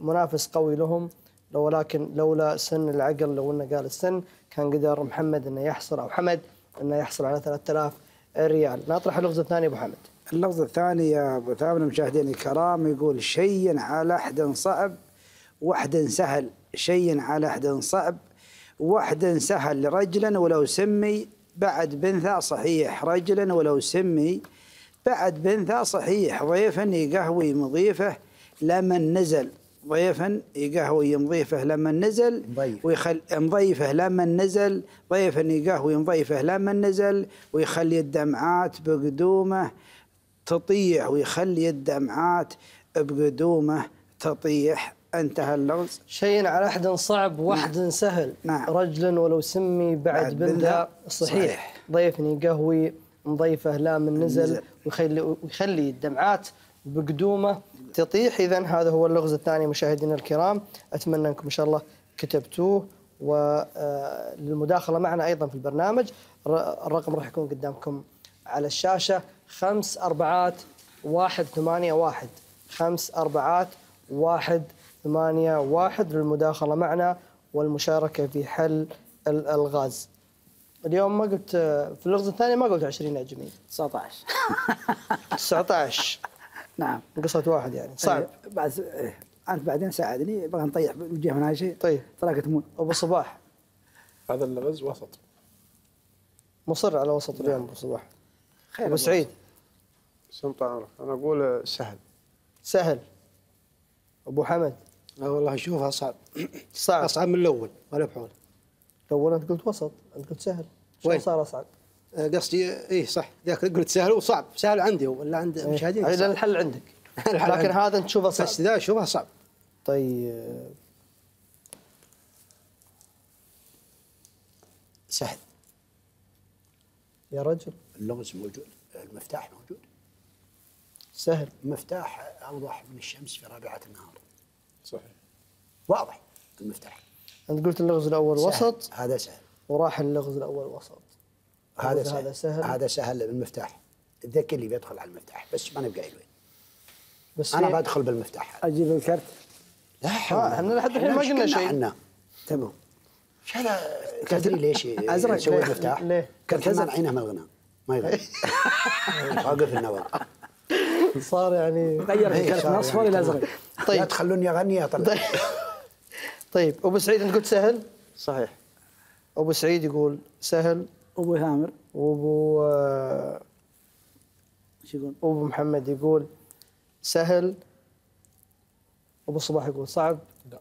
منافس قوي لهم لو ولكن لولا سن العقل لو إنه قال السن كان قدر محمد إنه يحصل أو حمد إنه يحصل على 3000 ريال. نطرح اللغز الثاني أبو حمد. اللفظ الثاني يا أبو ثامر المشاهدين الكرام يقول شيء على احد صعب وحد سهل. شيء على احد صعب وحد سهل رجلا ولو سمي بعد بنثى صحيح رجلا ولو سمي بعد بنثى صحيح ضيفا يقهوي مضيفه. لمن نزل ضيفا يقهوي مضيفه لما نزل مضيف. ويخل مضيفه لما نزل ضيفا يقهوي مضيفه لما نزل ويخلي الدمعات بقدومه تطيح ويخلي الدمعات بقدومه تطيح انتهى اللغز شيء على أحد صعب وحد سهل نعم. رجلا ولو سمي بعد بعد صحيح, صحيح. ضيفني قهوي مضيفه لا من نزل نزل. ويخلي ويخلي الدمعات بقدومه تطيح. اذا هذا هو اللغز الثاني مشاهدينا الكرام. أتمنى أنكم إن شاء الله كتبتوه. وللمداخله معنا أيضا في البرنامج. الر- الرقم راح يكون قدامكم على الشاشة. خمس أربعات واحد ثمانية واحد. خمس أربعات واحد ثمانية واحد. للمداخلة معنا والمشاركة في حل الألغاز اليوم ما قلت في اللغز الثاني ما قلت 20 يا جميل. 19 19 نعم. قصة واحد يعني. صعب. إيه، بعد إيه. أنت بعدين ساعدني بغى نطيح بالجهه من هاي شيء. طيب. تراك تمون أبو صباح. هذا اللغز وسط. مصر على وسط اليوم أبو صباح. خير أبو سعيد. سمط عمرك أنا أقول سهل. سهل. أبو حمد. لا والله اشوفها صعب صعب. أصعب من الأول. ولا بحول الأول أنت قلت وسط أنت قلت سهل. شلون وين؟ صار أصعب؟ آه، قصدي إيه صح. ذاك قلت سهل وصعب. سهل عندي ولا عند المشاهدين يعني لأن الحل عندك. لكن هذا تشوفه صعب. بس ذا اشوفها صعب. طيب. سهل. يا رجل. اللغز موجود المفتاح موجود. سهل. المفتاح أوضح من الشمس في رابعة النهار. صحيح. واضح المفتاح. أنت قلت اللغز الأول سهل. وسط. هذا سهل. وراح اللغز الأول وسط. هذا سهل هذا سهل. هذا سهل المفتاح الذكي اللي بيدخل على المفتاح بس ما نبقى قايل وين بس أنا بدخل بالمفتاح. أجيب الكرت؟ لا آه، إحنا لحد الحين ما قلنا شيء. إحنا. تبو إيش هذا تدري ليش أزرق. يسوي؟ المفتاح؟ ليه؟ كمان عينه من الغناء ما يغني. واقف النوى صار يعني غير إيه، الكرت من اصفر إلى تمام. ازرق لا طيب تخلوني أغني اطلع طيب أبو سعيد أنت قلت سهل؟ صحيح. أبو سعيد يقول سهل. أبو ثامر وابو آه، شو يقول؟ أبو محمد يقول سهل. أبو صباح يقول صعب. لا.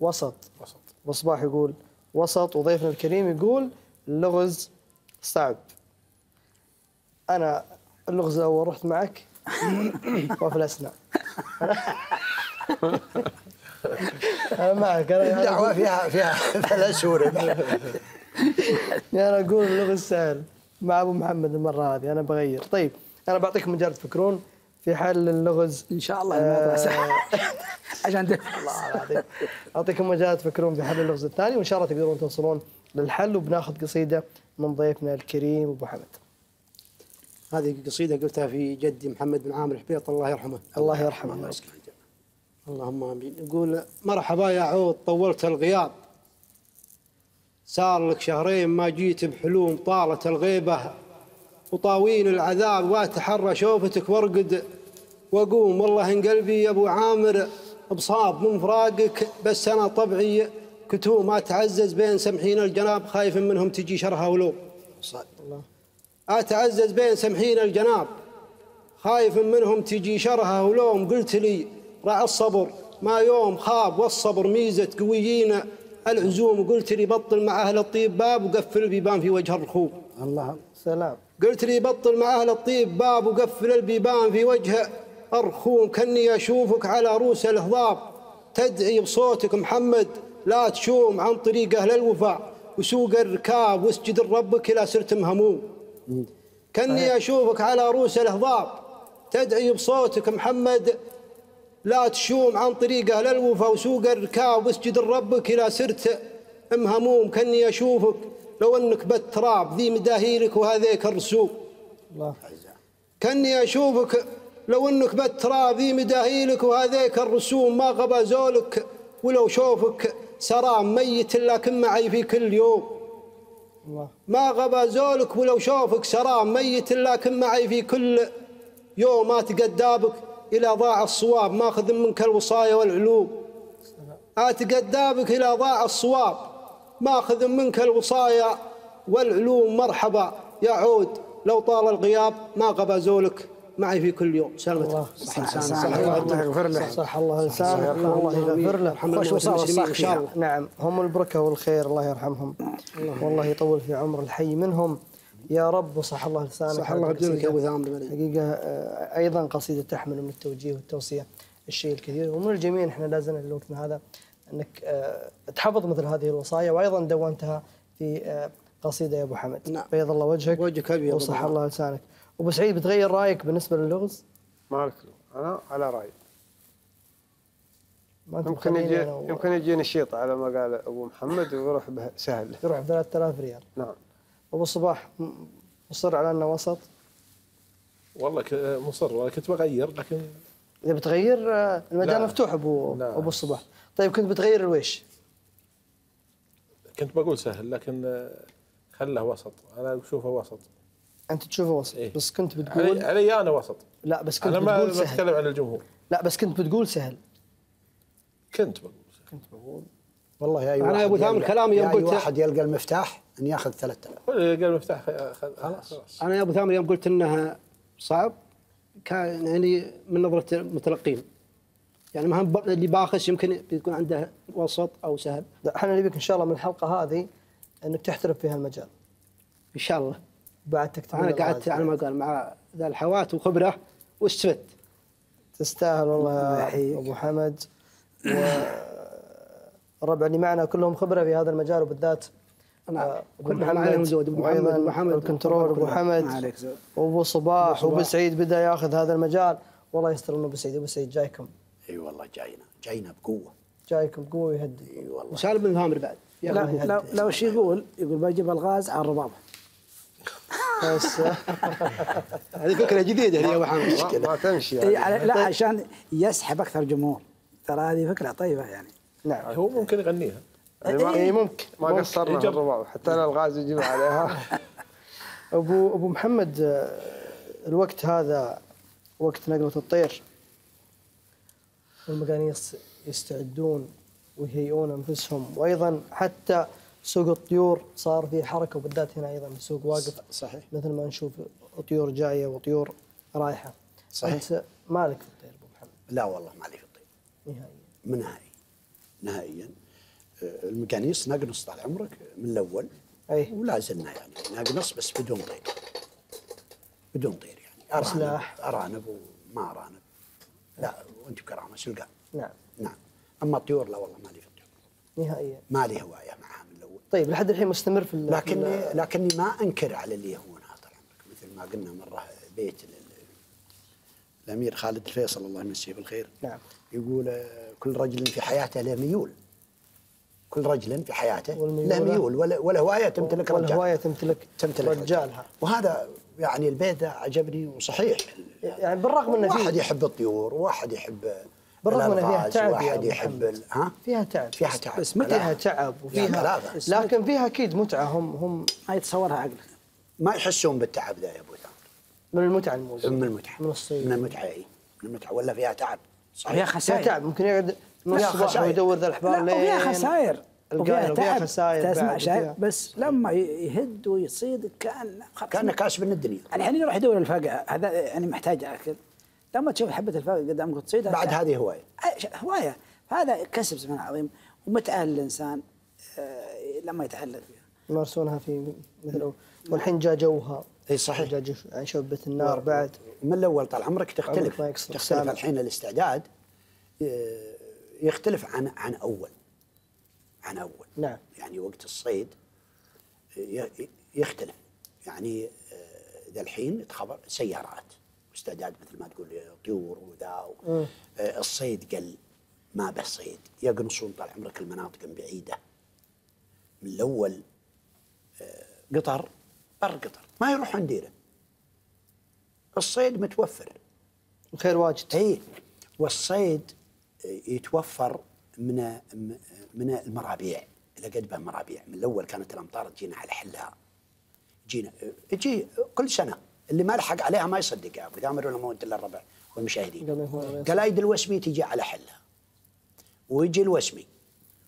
وسط. وسط. أبو صباح يقول وسط وضيفنا الكريم يقول اللغز صعب. أنا اللغز الأول رحت معك. وافلسنا أنا معك. أنا دعوه فيها فيها فلاسوره أنا أقول اللغز سهل مع أبو محمد المرة هذه أنا بغير. طيب أنا بعطيكم مجال تفكرون في حل اللغز. إن شاء الله ما يطلع سهل. عشان الله العظيم. أعطيكم مجال تفكرون في حل اللغز الثاني وإن شاء الله تقدرون توصلون للحل. وبناخذ قصيدة من ضيفنا الكريم أبو حمد. هذه قصيدة قلتها في جدي محمد بن عامر الحبيط الله يرحمه. الله يرحمه. يا رب. اللهم آمين. يقول مرحبا يا عود طولت الغياب صار لك شهرين ما جيت بحلوم طالت الغيبة وطاوين العذاب واتحرى شوفتك وارقد وأقوم والله إن قلبي يا أبو عامر بصاب من فراقك بس أنا طبعي كتوم اتعزز بين سمحين الجناب خايف منهم تجي شرها ولوم أتعزز بين سمحين الجناب خايف منهم تجي شرها ولوم قلت لي رع الصبر ما يوم خاب والصبر ميزة قويين. العزوم قلت لي بطل مع أهل الطيب باب وقفل البيبان في وجه الرخوم الله سلام. قلت لي بطل مع أهل الطيب باب وقفل البيبان في وجه الرخوم كني أشوفك على رؤوس الهضاب تدعي بصوتك محمد لا تشوم عن طريق أهل الوفاء وسوق الركاب واسجد لربك إلى صرت مهموم. كني أشوفك على رؤوس الهضاب تدعي بصوتك محمد لا تشوم عن طريق أهل الوفا وسوق الركاب واسجد لربك إلى سرت مهموم كني أشوفك لو أنك بالتراب ذي مداهيلك وهذيك الرسوم. الله. كني أشوفك لو أنك بالتراب ذي مداهيلك وهذيك الرسوم ما غبى زولك ولو شوفك سرام ميت لكن معي في كل يوم. الله. ما غبى زولك ولو شوفك سرام ميت لكن معي في كل يوم. ما تقدابك إلى ضاع الصواب ماخذ منك الوصايا والعلوم. أتقدابك إلى ضاع الصواب ماخذ منك الوصايا والعلوم. مرحبا يا عود لو طال الغياب ما غبى زولك. معي في كل يوم. سلامتك. الله صح صح. يغفر له. صح الله لسانك الله يغفر له. خوش وصال شاء الله. نعم. هم البركة والخير. الله يرحمهم. والله يطول في عمر الحي منهم. يا رب وصح الله لسانك صح الله يبدلك يا. أبو ثامر. حقيقة آه، أيضا قصيدة تحمل من التوجيه والتوصية الشيء الكثير. ومن الجميل إحنا لا زلنا لوقتنا هذا أنك آه، تحفظ مثل هذه الوصايا وأيضا دونتها في آه، قصيدة يا أبو حمد. نعم. بيض الله وجهك وجهك أبيض وصح الله. لسانك. أبو سعيد بتغير رأيك بالنسبة للغز؟ مالك أنا على رأيي. يمكن يجي يمكن يجيني شيط على ما قال أبو محمد ويروح به سهل. يروح ب 3000 ريال. نعم. أبو الصباح م- مصر على أنه وسط؟ والله ك- مصر وأنا كنت بغير لكن إذا بتغير آه، المجال لا. مفتوح أبو لا. أبو الصباح طيب كنت بتغير الويش كنت بقول سهل لكن آه، خله وسط. أنا أشوفه وسط. أنت تشوفه وسط إيه. بس كنت علي, بتقول علي أنا وسط. لا بس كنت أنا ما بتقول سهل. بتكلم عن الجمهور. لا بس كنت بتقول سهل. كنت بقول كنت بقول. والله يا يا أبو واحد ثامر كلامي يوم يا أي قلت- واحد يلقى المفتاح. أن ياخذ 3000 قال المفتاح خ- خلاص. خلاص. أنا يا أبو ثامر يوم قلت إنها صعب كان يعني من نظرة المتلقين. يعني ما هم ب- اللي باخس يمكن بيكون عنده وسط أو سهل لا، أحنا نبيك إن شاء الله من الحلقة هذه إنك تحترف في هالمجال إن شاء الله. بعد تكتمل أنا. قعدت على ما قال مع ذا الحوات وخبره واستفدت تستاهل والله الله يا يحييك. أبو حمد. والربع اللي معنا كلهم خبرة في هذا المجال وبالذات أنا ابو كلهم عليهم محمد زود. أبو محمد وأيضا أبو محمد الكنترول أبو حمد وأبو صباح وأبو. سعيد بدأ ياخذ هذا المجال. والله يستر من أبو سعيد أبو سعيد جايكم. إي والله جاينا جاينا بقوة. جايكم قوه يهدي إي والله. وسالم بن ثامر بعد. لا لو. لو شي يقول؟ يقول بجيب الغاز على الربابه بس. هذه فكرة جديدة يا أبو حمد. ما, ما تمشي يعني. لا عشان يسحب أكثر جمهور. ترى هذه فكرة طيبة يعني. نعم. هو ممكن يغنيها. اي ممكن. ما. قصرنا في يجرب. الرباع حتى أنا الغاز يجيب عليها. أبو أبو محمد آه، الوقت هذا وقت نقلة الطير. والمقانيص يستعدون ويهيئون أنفسهم. وأيضا حتى سوق الطيور صار فيه حركة وبالذات هنا أيضا السوق واقف. صحيح. مثل ما نشوف طيور جاية وطيور رايحة. صحيح. أنت مالك في الطير أبو محمد؟ لا والله ما علي في الطيب نهائيا. من نهائي. نهائيا. المقانيص نقنص طال عمرك من الأول أي. ولا زلنا يعني. نقنص بس بدون طير. بدون طير يعني. أرانب. أرانب وما أرانب. لا وأنت بكرامه سلقان نعم. نعم. أما الطيور لا والله ما لي في الطيور. نهائيا. ما لي هواية معها من الأول. طيب لحد الحين مستمر في لكني لكني ما أنكر على اللي يهونها طال عمرك. مثل ما قلنا مرة بيت ال- الأمير خالد الفيصل الله يمسيه بالخير نعم. يقول كل رجل في حياته له ميول. كل رجل في حياته له ميول ولا ولا هواية تمتلك رجال. والهوايه تمتلك تمتلك رجالها. وهذا يعني البيت ده عجبني وصحيح. يعني بالرغم إنه واحد يحب الطيور وواحد يحب بالرغم إن فيها تعب واحد يحب. ال- ها؟ فيها تعب. فيها تعب. بس فيها تعب لا، وفيها. لكن فيها أكيد متعة. هم هم ما يتصورها عقلك. ما يحسون بالتعب ذا يا أبو ثامر من المتعة الموجودة. من المتعة. من الصيد. من المتعة إي. من المتعة. ولا فيها تعب. وفيها فيها خسائر. تعب. ممكن يقعد الصباح خسائر. ويدور ذا الحبال لا وفيها لين خسائر وفيها تعب. خسائر تسمع بس لما يهد ويصيد كان كاسب من الدنيا. الحين يروح يدور الفقع. هذا يعني محتاج أكل. لما تشوف حبة الفقع قدامك وتصيدها بعد. هذه هواية. هواية. هذا كسب سبحان الله العظيم. ومتعه للانسان آه، لما يتعلق فيها. يمارسونها في مثل والحين جاء جوها. إي صحيح. جاء يعني شبة النار بعد. من الأول طال عمرك تختلف. تختلف. الحين الاستعداد. آه، يختلف عن عن أول. عن أول. نعم. يعني وقت الصيد يختلف. يعني آه، ذا الحين تخبر سيارات. واستعداد مثل ما تقول طيور وذا آه، الصيد قل. ما به صيد. يقنصون طال عمرك المناطق بعيدة. من الأول آه، قطر. بر قطر. ما يروحون ديره. الصيد متوفر. الخير واجد. اي والصيد يتوفر من من المرابيع إلى قد به مرابيع من الأول كانت الأمطار تجينا على حلها. جينا تجي كل سنة. اللي ما لحق عليها ما يصدق يا أبو. ثامر ولا مو إلا الربع والمشاهدين. قلايد الوسمي تجي على حلها. ويجي الوسمي.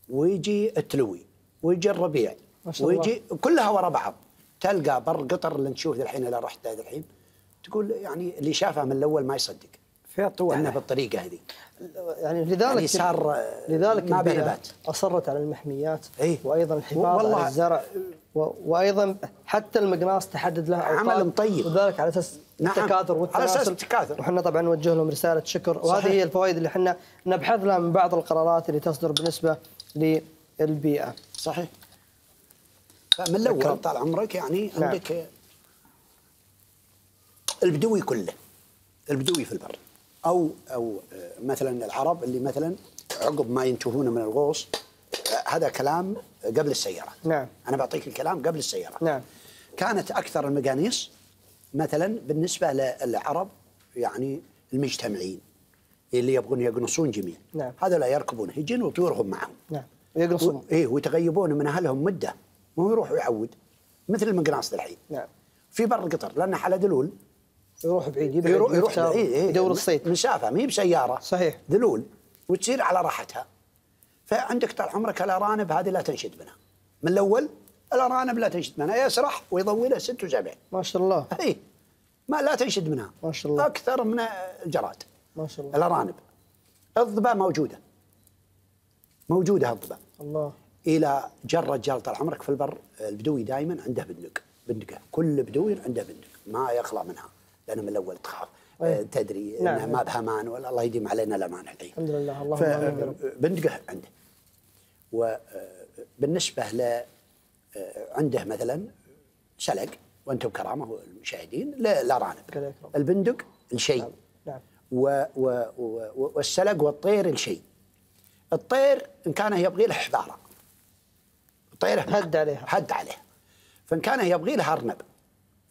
ويجي التلوي. ويجي الربيع. ويجي كلها ورا بعض. تلقى بر قطر اللي نشوف الحين اللي رحت الحين. تقول يعني اللي شافها من الأول ما يصدق. فيها طوع انه بالطريقة هذه يعني لذلك يعني صار لذلك ما البيئة بنبات أصرت على المحميات إيه. وأيضا الحفاظ على الزرع و... وأيضا حتى المقناص تحدد له اوقات عمل طيب. وذلك على أساس نعم. التكاثر على والتناسل أساس التكاثر. وحنا طبعا نوجه لهم رسالة شكر وهذه صحيح. هي الفوائد اللي إحنا نبحث لها من بعض القرارات اللي تصدر بالنسبة للبيئة صحيح فمن الأول طال عمرك يعني نعم. عندك البدوي كله البدوي في البر أو أو آه، مثلا العرب اللي مثلا عقب ما ينتهون من الغوص آه، هذا كلام قبل السيارات. نعم. أنا بعطيك الكلام قبل السيارات. نعم. كانت أكثر المقانيص مثلا بالنسبة للعرب يعني المجتمعين اللي يبغون يقنصون جميع. نعم. هذا لا يركبون يجون وطيورهم معهم. نعم. ويقنصون و... إيه ويتغيبون من أهلهم مدة. وهو يروح ويعود مثل المقناص الحين نعم. في بر القطر لأنه على دلول يروح بعيد يبعد يروح يروح بعيد إيه يدور الصيد. مسافه ما هي بسياره صحيح. ذلول وتصير على راحتها. فعندك طال عمرك الأرانب هذه لا تنشد منها. من الأول الأرانب لا تنشد منها. يسرح ويطولها ست وسبع. ما شاء الله. اي ما لا تنشد منها. ما شاء الله. أكثر من الجراد. ما شاء الله. الأرانب. الضباء موجودة. موجودة الضباء الله. إلى جر رجال طال عمرك في البر البدوي دائما عنده بندق بندقه كل بدوي عنده بندق ما يخلى منها. لأنه من الأول تخاف. أي. آه، تدري نعم. انها ما بها أمان ولا الله يديم علينا الامان الحين. الحمد لله. اللهم رب. بندقه عنده. وبالنسبه ل آه، عنده مثلا سلق وأنتم كرامة المشاهدين لا لا رانب. الله يكرمك. البندق الشيء. نعم و و و والسلق والطير الشيء. الطير إن كان يبغي له حباره الطير هد عليها. هد عليها. فإن كان يبغي له أرنب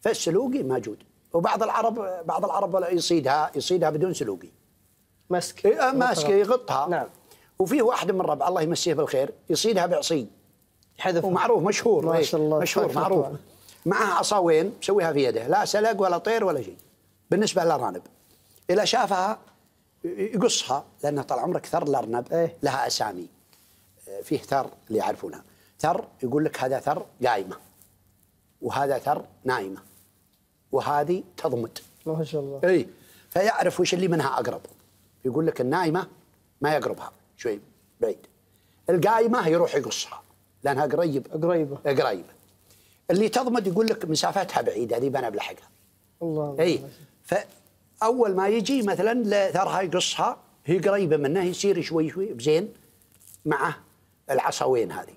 فالسلوقي موجود. وبعض العرب بعض العرب يصيدها يصيدها بدون سلوقي مسك. إيه، ماسك يغطها. نعم. وفيه واحد من ربع الله يمسيه بالخير يصيدها بعصي. حذف ومعروف مشهور. ما إيه، شاء الله. مشهور تبارك معروف. معها عصاوين مسويها في يده. لا سلق ولا طير ولا شيء. بالنسبة للارانب إذا شافها يقصها لأن طال عمرك ثر الارنب إيه. لها أسامي. آه، فيه ثر اللي يعرفونها ثر يقول لك هذا ثر قايمه وهذا ثر نايمة. وهذه تضمد. ما شاء الله. اي فيعرف وش اللي منها أقرب. يقول لك النايمة ما يقربها شوي بعيد. القايمة يروح يقصها لأنها قريب قريبة. قريبة. اللي تضمد يقول لك مسافتها بعيدة هذه بنا بلحقها. الله. اي فأول ما يجي مثلا لثرها يقصها هي قريبة منه يصير شوي شوي بزين مع العصاوين هذه.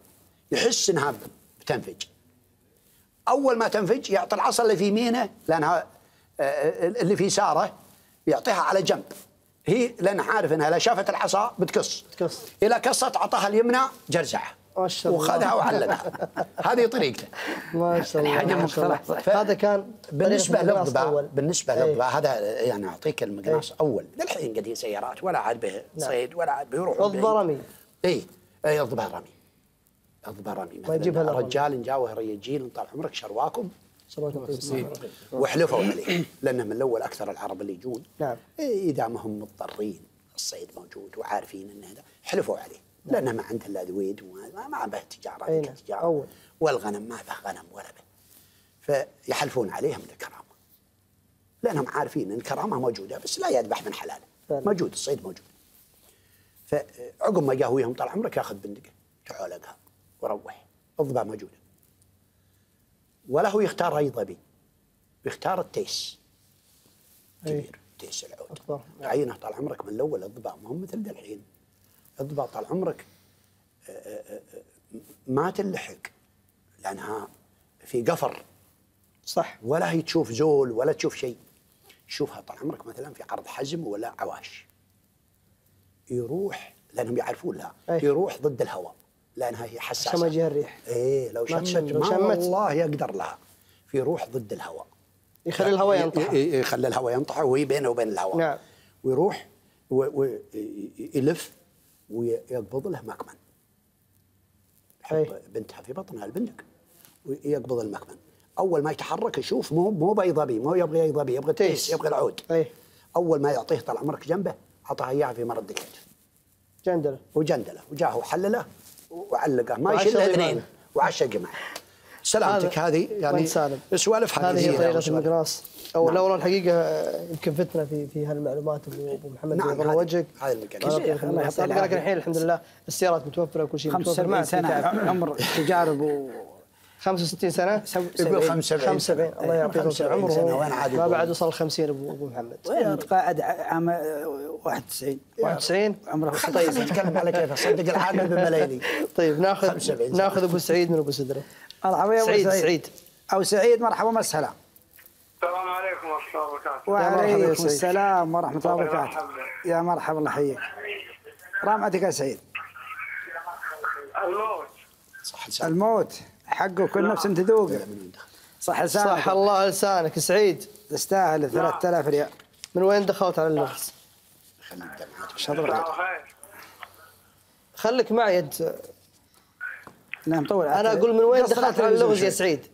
يحس إنها بتنفج. أول ما تنفج يعطي العصا اللي في يمينه لأنها آه، اللي في يساره يعطيها على جنب هي لانها عارف إنها لا شافت العصا بتقص تقص. إذا قصت اعطاها اليمنى جرزعها ما شاء الله. وخذها وعلقها هذه طريقته ما شاء الله. مختلفة. هذا كان بالنسبة الأول. بالنسبة إيه. للضباع هذا يعني أعطيك المقناص أول للحين قد سيارات ولا عاد به صيد ولا عاد به يروح الضباع رمي اي اي الضباع رمي الضباع رمي مثلا. رجال جاوه ريجيل طال عمرك شرواكم. عليه وحلفوا عليه لأن من الأول أكثر العرب اللي يجون. نعم. إيه، إذا ما هم مضطرين الصيد موجود وعارفين إن هذا. حلفوا عليه. لأنه ما عنده إلا ذويد وما ما به تجارة ذيك نعم. التجارة. أول. والغنم ما به غنم ولا به فيحلفون عليهم الكرامه لأنهم عارفين إن الكرامة موجودة بس لا يذبح من حلاله. موجود الصيد موجود. فعقب ما جاهويهم طال عمرك ياخذ بندقه تعالقها وروح الضباع موجودة. ولا هو يختار اي ظبي يختار التيس. كبير تيس العود. عينه طال عمرك من الأول الضباع ما هم مثل الحين. الضباع طال عمرك. آه، آه، آه، ما تلحق لأنها في قفر. صح. ولا هي تشوف زول ولا تشوف شيء. شوفها طال عمرك مثلا في عرض حزم ولا عواش. يروح لأنهم يعرفون لها. يروح ضد الهواء. لأنها هي حساسة. عشان ما يجيها الريح. إيه لو شمت لو ما شمت. والله يقدر لها. في روح ضد الهواء. يخلي الهواء ينطح. يخلي الهواء ينطح وهي بينه وبين الهواء. نعم. ويروح ويلف ويقبض له مكمن. أي. يحط بنتها في بطنها البندق ويقبض المكمن. أول ما يتحرك يشوف مو مو باي ظبي مو يبغي اي ظبي يبغى تيس. يبغى العود. اي أول ما يعطيه طال عمرك جنبه اعطاها إياها في مرد الكتف. جندله. وجندله. وجاه وحلله. وعلقه ما يشيلها الإمام. اثنين وعشى جماعة سلامتك هذا- هذه يعني سالم؟ سوالفها هذه هي وسوالف. المقناص أو نعم. لا والله الحقيقة آه، يمكن فتنة في في هالمعلومات أبو أبو محمد نعم، الله هذه- وجهك يعطيه العافية. لكن الحين الحمد لله السيارات متوفرة وكل شيء متوفر ما 75 في سنة تعب. عمر تجارب و 65 سنة يقول 75 75 الله يعطيه طول 75 عمره سنة، وين عاد ما؟ بعد وصل 50 أبو أبو محمد. وين قاعد عام 91 91 عمره خلينا طيب. نتكلم على كيف صدق العاقل بملايين. طيب ناخذ 75 ناخذ أبو سعيد من أبو سدرة. مرحبا يا أبو سعيد سعيد. أو سعيد مرحبا مسهلا السلام عليكم ورحمة الله وبركاته. وعليكم. السلام ورحمة الله يا وبركاته. مرحبا. يا مرحبا الله يحييك. رامعتك يا سعيد. الموت. صح. الموت. حقه كل نفس تذوقه صح لسانك. صح الله لسانك. سعيد. تستاهل 3000 ريال. من وين دخلت على اللغز؟ خلي الدمعات مساء الخير. خليك معي أنت. لا مطول. أنا أقول من وين دخلت على اللغز يا. سعيد؟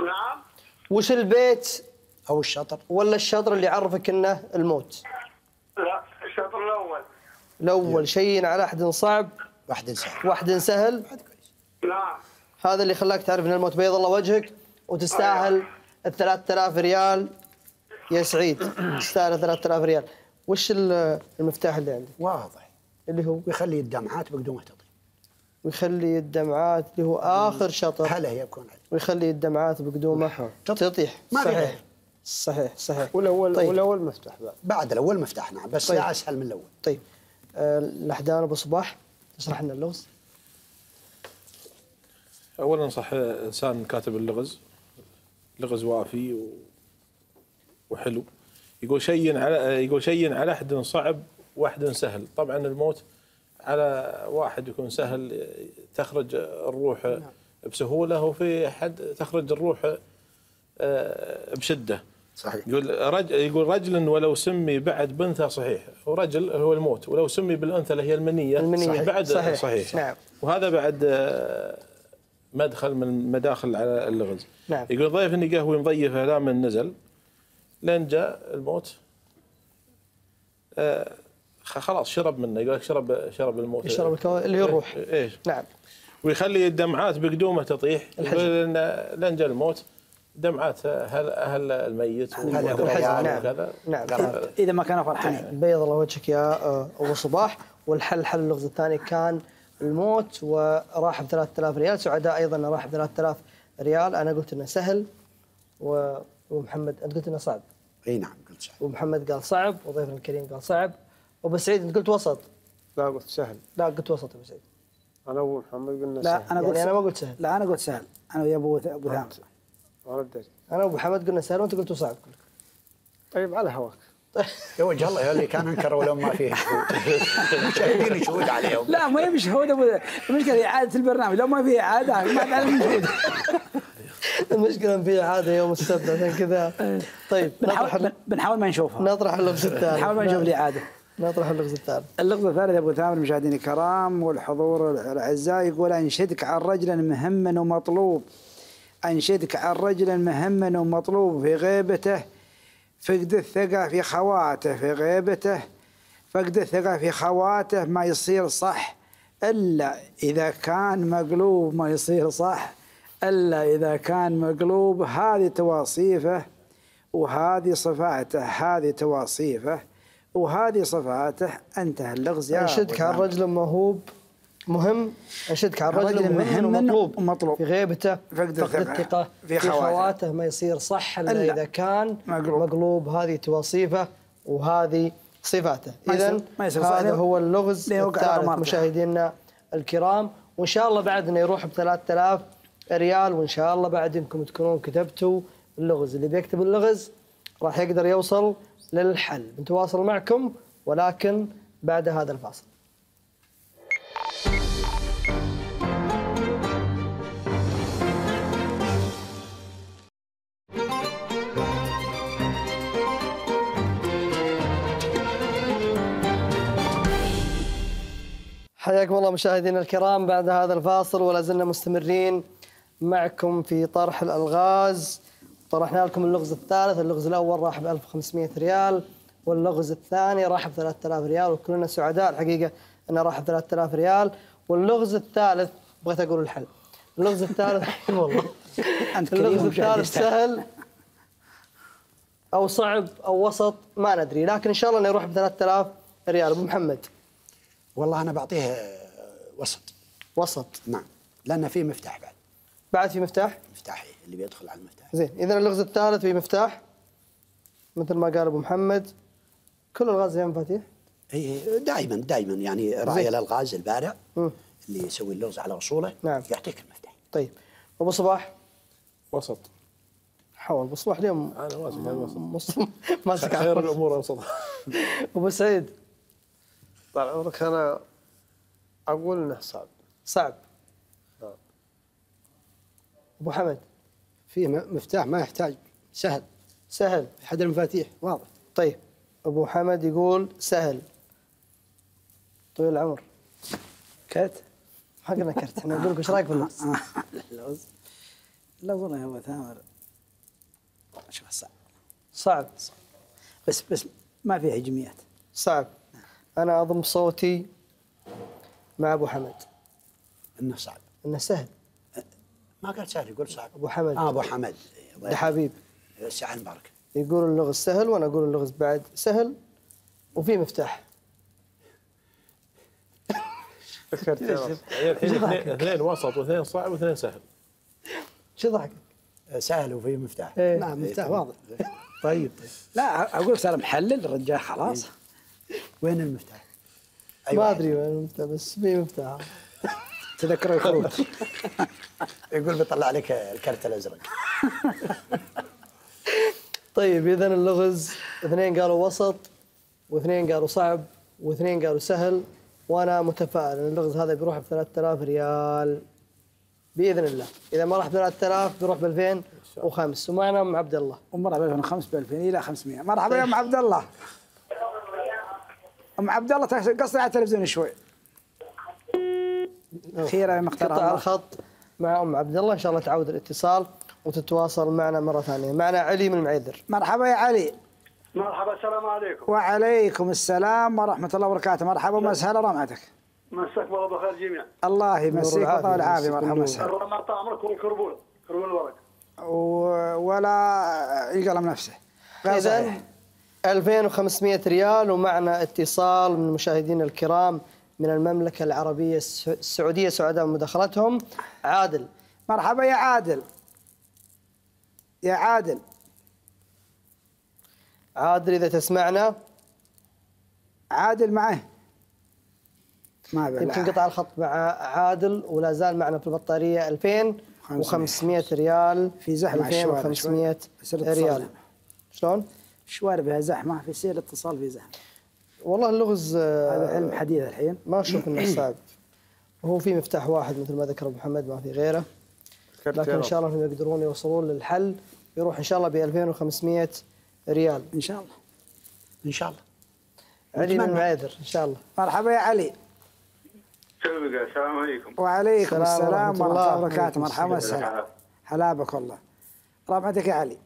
نعم. وش البيت؟ أو الشطر ولا الشطر اللي يعرفك إنه الموت؟ لا الشطر الأول. الأول. شيء على أحد صعب؟ واحد سهل. واحد سهل؟ نعم. هذا اللي خلاك تعرف إن الموت بيض الله وجهك وتستاهل ال 3000 ريال. يا سعيد تستاهل 3000 ريال. وش ال- المفتاح اللي عندك؟ واضح. اللي هو؟ ويخلي الدمعات بقدومه تطير ويخلي الدمعات اللي هو آخر شطر. هلا يكون عليه ويخلي الدمعات بقدومه تطيح. ما في صحيح. صحيح صحيح. والاول طيب. والأول مفتاح بعد. بعد الأول مفتاح نعم. بس طيب. لا أسهل من الأول. طيب. آه، الاحدان أبو صباح. تشرح لنا اللغز. اولا صح إنسان كاتب اللغز لغز وافي و... وحلو يقول شيء على يقول شيء على أحد صعب واحد سهل طبعا الموت على واحد يكون سهل تخرج الروح بسهولة وفي حد تخرج الروح آه، بشدة صحيح يقول رجل يقول رجل ولو سمي بعد بنثى صحيح ورجل هو الموت ولو سمي بالأنثى اللي هي المنية, المنية. صحيح بعد صحيح. صحيح, صحيح. نعم. وهذا بعد آه، مدخل من مداخل على اللغز نعم. يقول ضيف إني قهوي مضيفه لا من نزل. لين جاء الموت. آه، خ- خلاص شرب منه. يقول لك شرب شرب الموت. يشرب الكو... اللي هي الروح إيش نعم. ويخلي الدمعات بقدومه تطيح. يقول إن لين جاء الموت دمعات أهل أهل الميت والحزن، نعم. وكذا. نعم. إذا ما كانوا فرحانين بيض الله وجهك يا آه، أبو صباح. والحل حل اللغز الثاني كان الموت وراح ب 3000 ريال. سعداء أيضا راح ب 3000 ريال. أنا قلت إنه سهل و- ومحمد أنت قلت إنه صعب. أي نعم قلت صح ومحمد قال صعب وضيفنا الكريم قال صعب. وابو سعيد أنت قلت وسط؟ لا قلت سهل. لا قلت وسط أبو سعيد. أنا ابو محمد قلنا لا سهل. أنا قلت يعني أنا ما سهل. قلت سهل. لا أنا قلت سهل. أنا ويا أبو أبو ثامر. أنا وأبو محمد قلنا سهل وأنت قلت صعب. طيب على هواك. يا وجه الله يا اللي كان أنكر ولو ما فيه شهود. مشاهدين شهود عليهم. لا ما هي شهود أبو المشكلة إعادة البرنامج. لو ما في إعادة ما تعلم شهود المشكلة إن في عاده يوم السبت عشان كذا. طيب نطرح بنحاول بنحاول ما نشوفها. نطرح اللغز الثالث نحاول ما نشوف الإعادة. نطرح اللغز الثالث اللغز الثالث أبو ثامر المشاهدين الكرام والحضور الأعزاء يقول أنشدك عن رجل مهم ومطلوب. أنشدك عن رجل مهم ومطلوب في غيبته. فقد الثقة في خواته في غيبته. فقد الثقة في خواته ما يصير صح إلا إذا كان مقلوب ما يصير صح إلا إذا كان مقلوب هذه تواصيفه وهذه صفاته هذه تواصيفه وهذه صفاته. انتهى اللغز يا أنشدك أبو عن ثامر. رجل موهوب. مهم انشدك عن عن رجل رجل مهم مهم ومطلوب ومطلوب. في غيبته فقد الثقة في خواته. ما يصير صح إلا إلا إذا كان مقلوب. مقلوب هذه تواصيفه وهذه صفاته اذا. هذا هو اللغز الثالث. مشاهدينا الكرام وإن شاء الله بعد إنه يروح ب 3000 ريال وإن شاء الله بعد إنكم تكونون كتبتوا اللغز اللي بيكتب اللغز راح يقدر يوصل للحل بنتواصل معكم ولكن بعد هذا الفاصل حياكم الله مشاهدينا الكرام بعد هذا الفاصل ولا زلنا مستمرين معكم في طرح الألغاز. طرحنا لكم اللغز الثالث اللغز الأول راح ب 1500 ريال واللغز الثاني راح ب 3000 ريال وكلنا سعداء الحقيقة إنه راح ب 3000 ريال. واللغز الثالث بغيت أقول الحل. اللغز الثالث والله. أنت اللغز الثالث. سهل أو صعب أو وسط ما ندري لكن إن شاء الله إنه يروح ب 3000 ريال. أبو محمد. والله أنا بعطيه آه، وسط. وسط. نعم. لأن فيه مفتاح بعد. بعد في مفتاح؟ مفتاح اللي بيدخل على المفتاح. زين اذا اللغز الثالث في مفتاح مثل ما قال أبو محمد كل الغاز فيها مفاتيح اي دائما دائما يعني راعي الألغاز البارع. اللي يسوي اللغز على أصوله نعم. يعطيك المفتاح. طيب. أبو صباح؟ وسط. حاول أبو صباح اليوم أنا ماسك مص- ماسك خير الأمور اوسطها أبو سعيد؟ طال عمرك أنا أقول إنه صعب. صعب. نعم. أبو حمد. فيه م- مفتاح ما يحتاج سهل. سهل. احد المفاتيح. واضح. طيب. أبو حمد يقول سهل. طويل العمر. كرت؟ ما قلنا كرت. إحنا نقول لك إيش رأيك في اللغز اللغز لا والله يا أبو ثامر. شوف صعب. صعب. بس بس ما في هجميات صعب. أنا أضم صوتي مع أبو حمد. إنه صعب. إنه سهل. ما قال سهل يقول صعب. أبو حمد. آه أبو حمد. ده حبيب. سعد بركه يقول اللغز سهل وأنا أقول اللغز بعد سهل وفي مفتاح. فكرت يعني الحين اثنين- اثنين وسط واثنين صعب واثنين سهل. شو ضحك؟ سهل وفي مفتاح. إيه. نعم مفتاح واضح. طيب. لا أقول صار محلل الرجال خلاص. وين المفتاح؟ أي ما. أدري وين المفتاح بس في مفتاح. تذكر الخروج. يقول بيطلع لك الكرت الأزرق. طيب اذا اللغز اثنين قالوا وسط واثنين قالوا صعب واثنين قالوا سهل وأنا متفائل إن اللغز هذا بيروح ب 3000 ريال. بإذن الله. إذا ما راح ب 3000 بيروح ب 2005 ومعنا أم عبد الله. ومرة ب 2005 ب 2000 إلى 500 مرحبا يا أم عبد الله. أم عبد الله قصدي على التلفزيون شوي. خيرا يا مختار قطع الله. الخط مع أم عبد الله إن شاء الله تعود الاتصال وتتواصل معنا مرة ثانية. معنا علي من المعيذر مرحبا يا علي. مرحبا السلام عليكم. وعليكم السلام ورحمة الله وبركاته. مرحبا ومسهلا رمعتك. مساك الله بالخير جميعا. الله يمسيك والعافية يمسيك مرحبا. ومسهلا الرمى طعمك والكربول كربول الورق. ولا يقلم نفسه. اذا. 2500 ريال ومعنا اتصال من مشاهدينا الكرام من المملكة العربية الس- السعودية سعداء بمداخلتهم عادل. مرحبا يا عادل. يا عادل. عادل إذا تسمعنا. عادل معه. ما يمكن قطع الخط مع عادل ولا زال معنا في البطارية. 2500 ريال. في زحمة على الشوارع 2500 شوي. يصير اتصال. ريال. شلون؟ شوارع فيها زحمة في سير الاتصال في زحمة. والله اللغز آه، هذا علم حديث الحين. ما أشوف إنه صعب وهو في مفتاح واحد مثل ما ذكر أبو محمد ما في غيره. لكن إن شاء الله إنهم يقدرون يوصلون للحل يروح إن شاء الله ب 2500 ريال. إن شاء الله. إن شاء الله. علي من. المعاذر إن شاء الله. مرحبا يا علي. السلام عليكم. وعليكم السلام ورحمة الله. وبركاته. مرحبا وسهلا الحال؟ هلا بك والله رابعتك يا علي.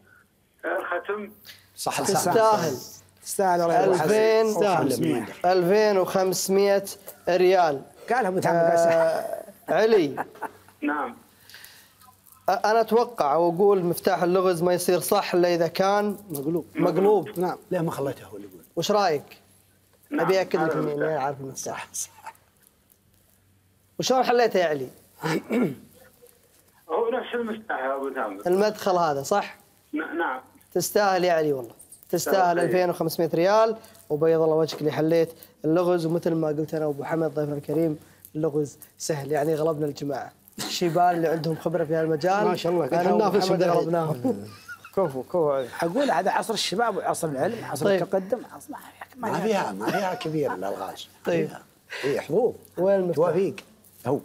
الختم. صح تستاهل. تستاهل. والله يا أبو حسن. 2000 2500 ريال. قالها أبو تامر آه علي. نعم. أنا أتوقع واقول مفتاح اللغز ما يصير صح إلا إذا كان مقلوب. مقلوب. نعم. ليه ما خليته هو اللي يقول. وش رأيك؟ نعم، أبي أكد لك إني عارف المفتاح صح. وشلون حليته يا علي؟ هو نفس المفتاح يا أبو تامر. المدخل هذا صح؟ نعم. تستاهل يا علي والله. تستاهل طيب. 2500 ريال. وبيض الله وجهك اللي حليت اللغز. ومثل ما قلت أنا وابو حمد ضيفنا الكريم اللغز سهل. يعني غلبنا الجماعة. الشيبان اللي عندهم خبرة في هالمجال ما شاء الله، أنا حمد بعيد. غلبناهم. كفو كفو. أقول هذا عصر الشباب وعصر العلم عصر طيب. التقدم عصر ما ما فيها ما فيها كبير الألغاز. طيب. اي حظوظ وين المفتاح؟ توافيق. هو.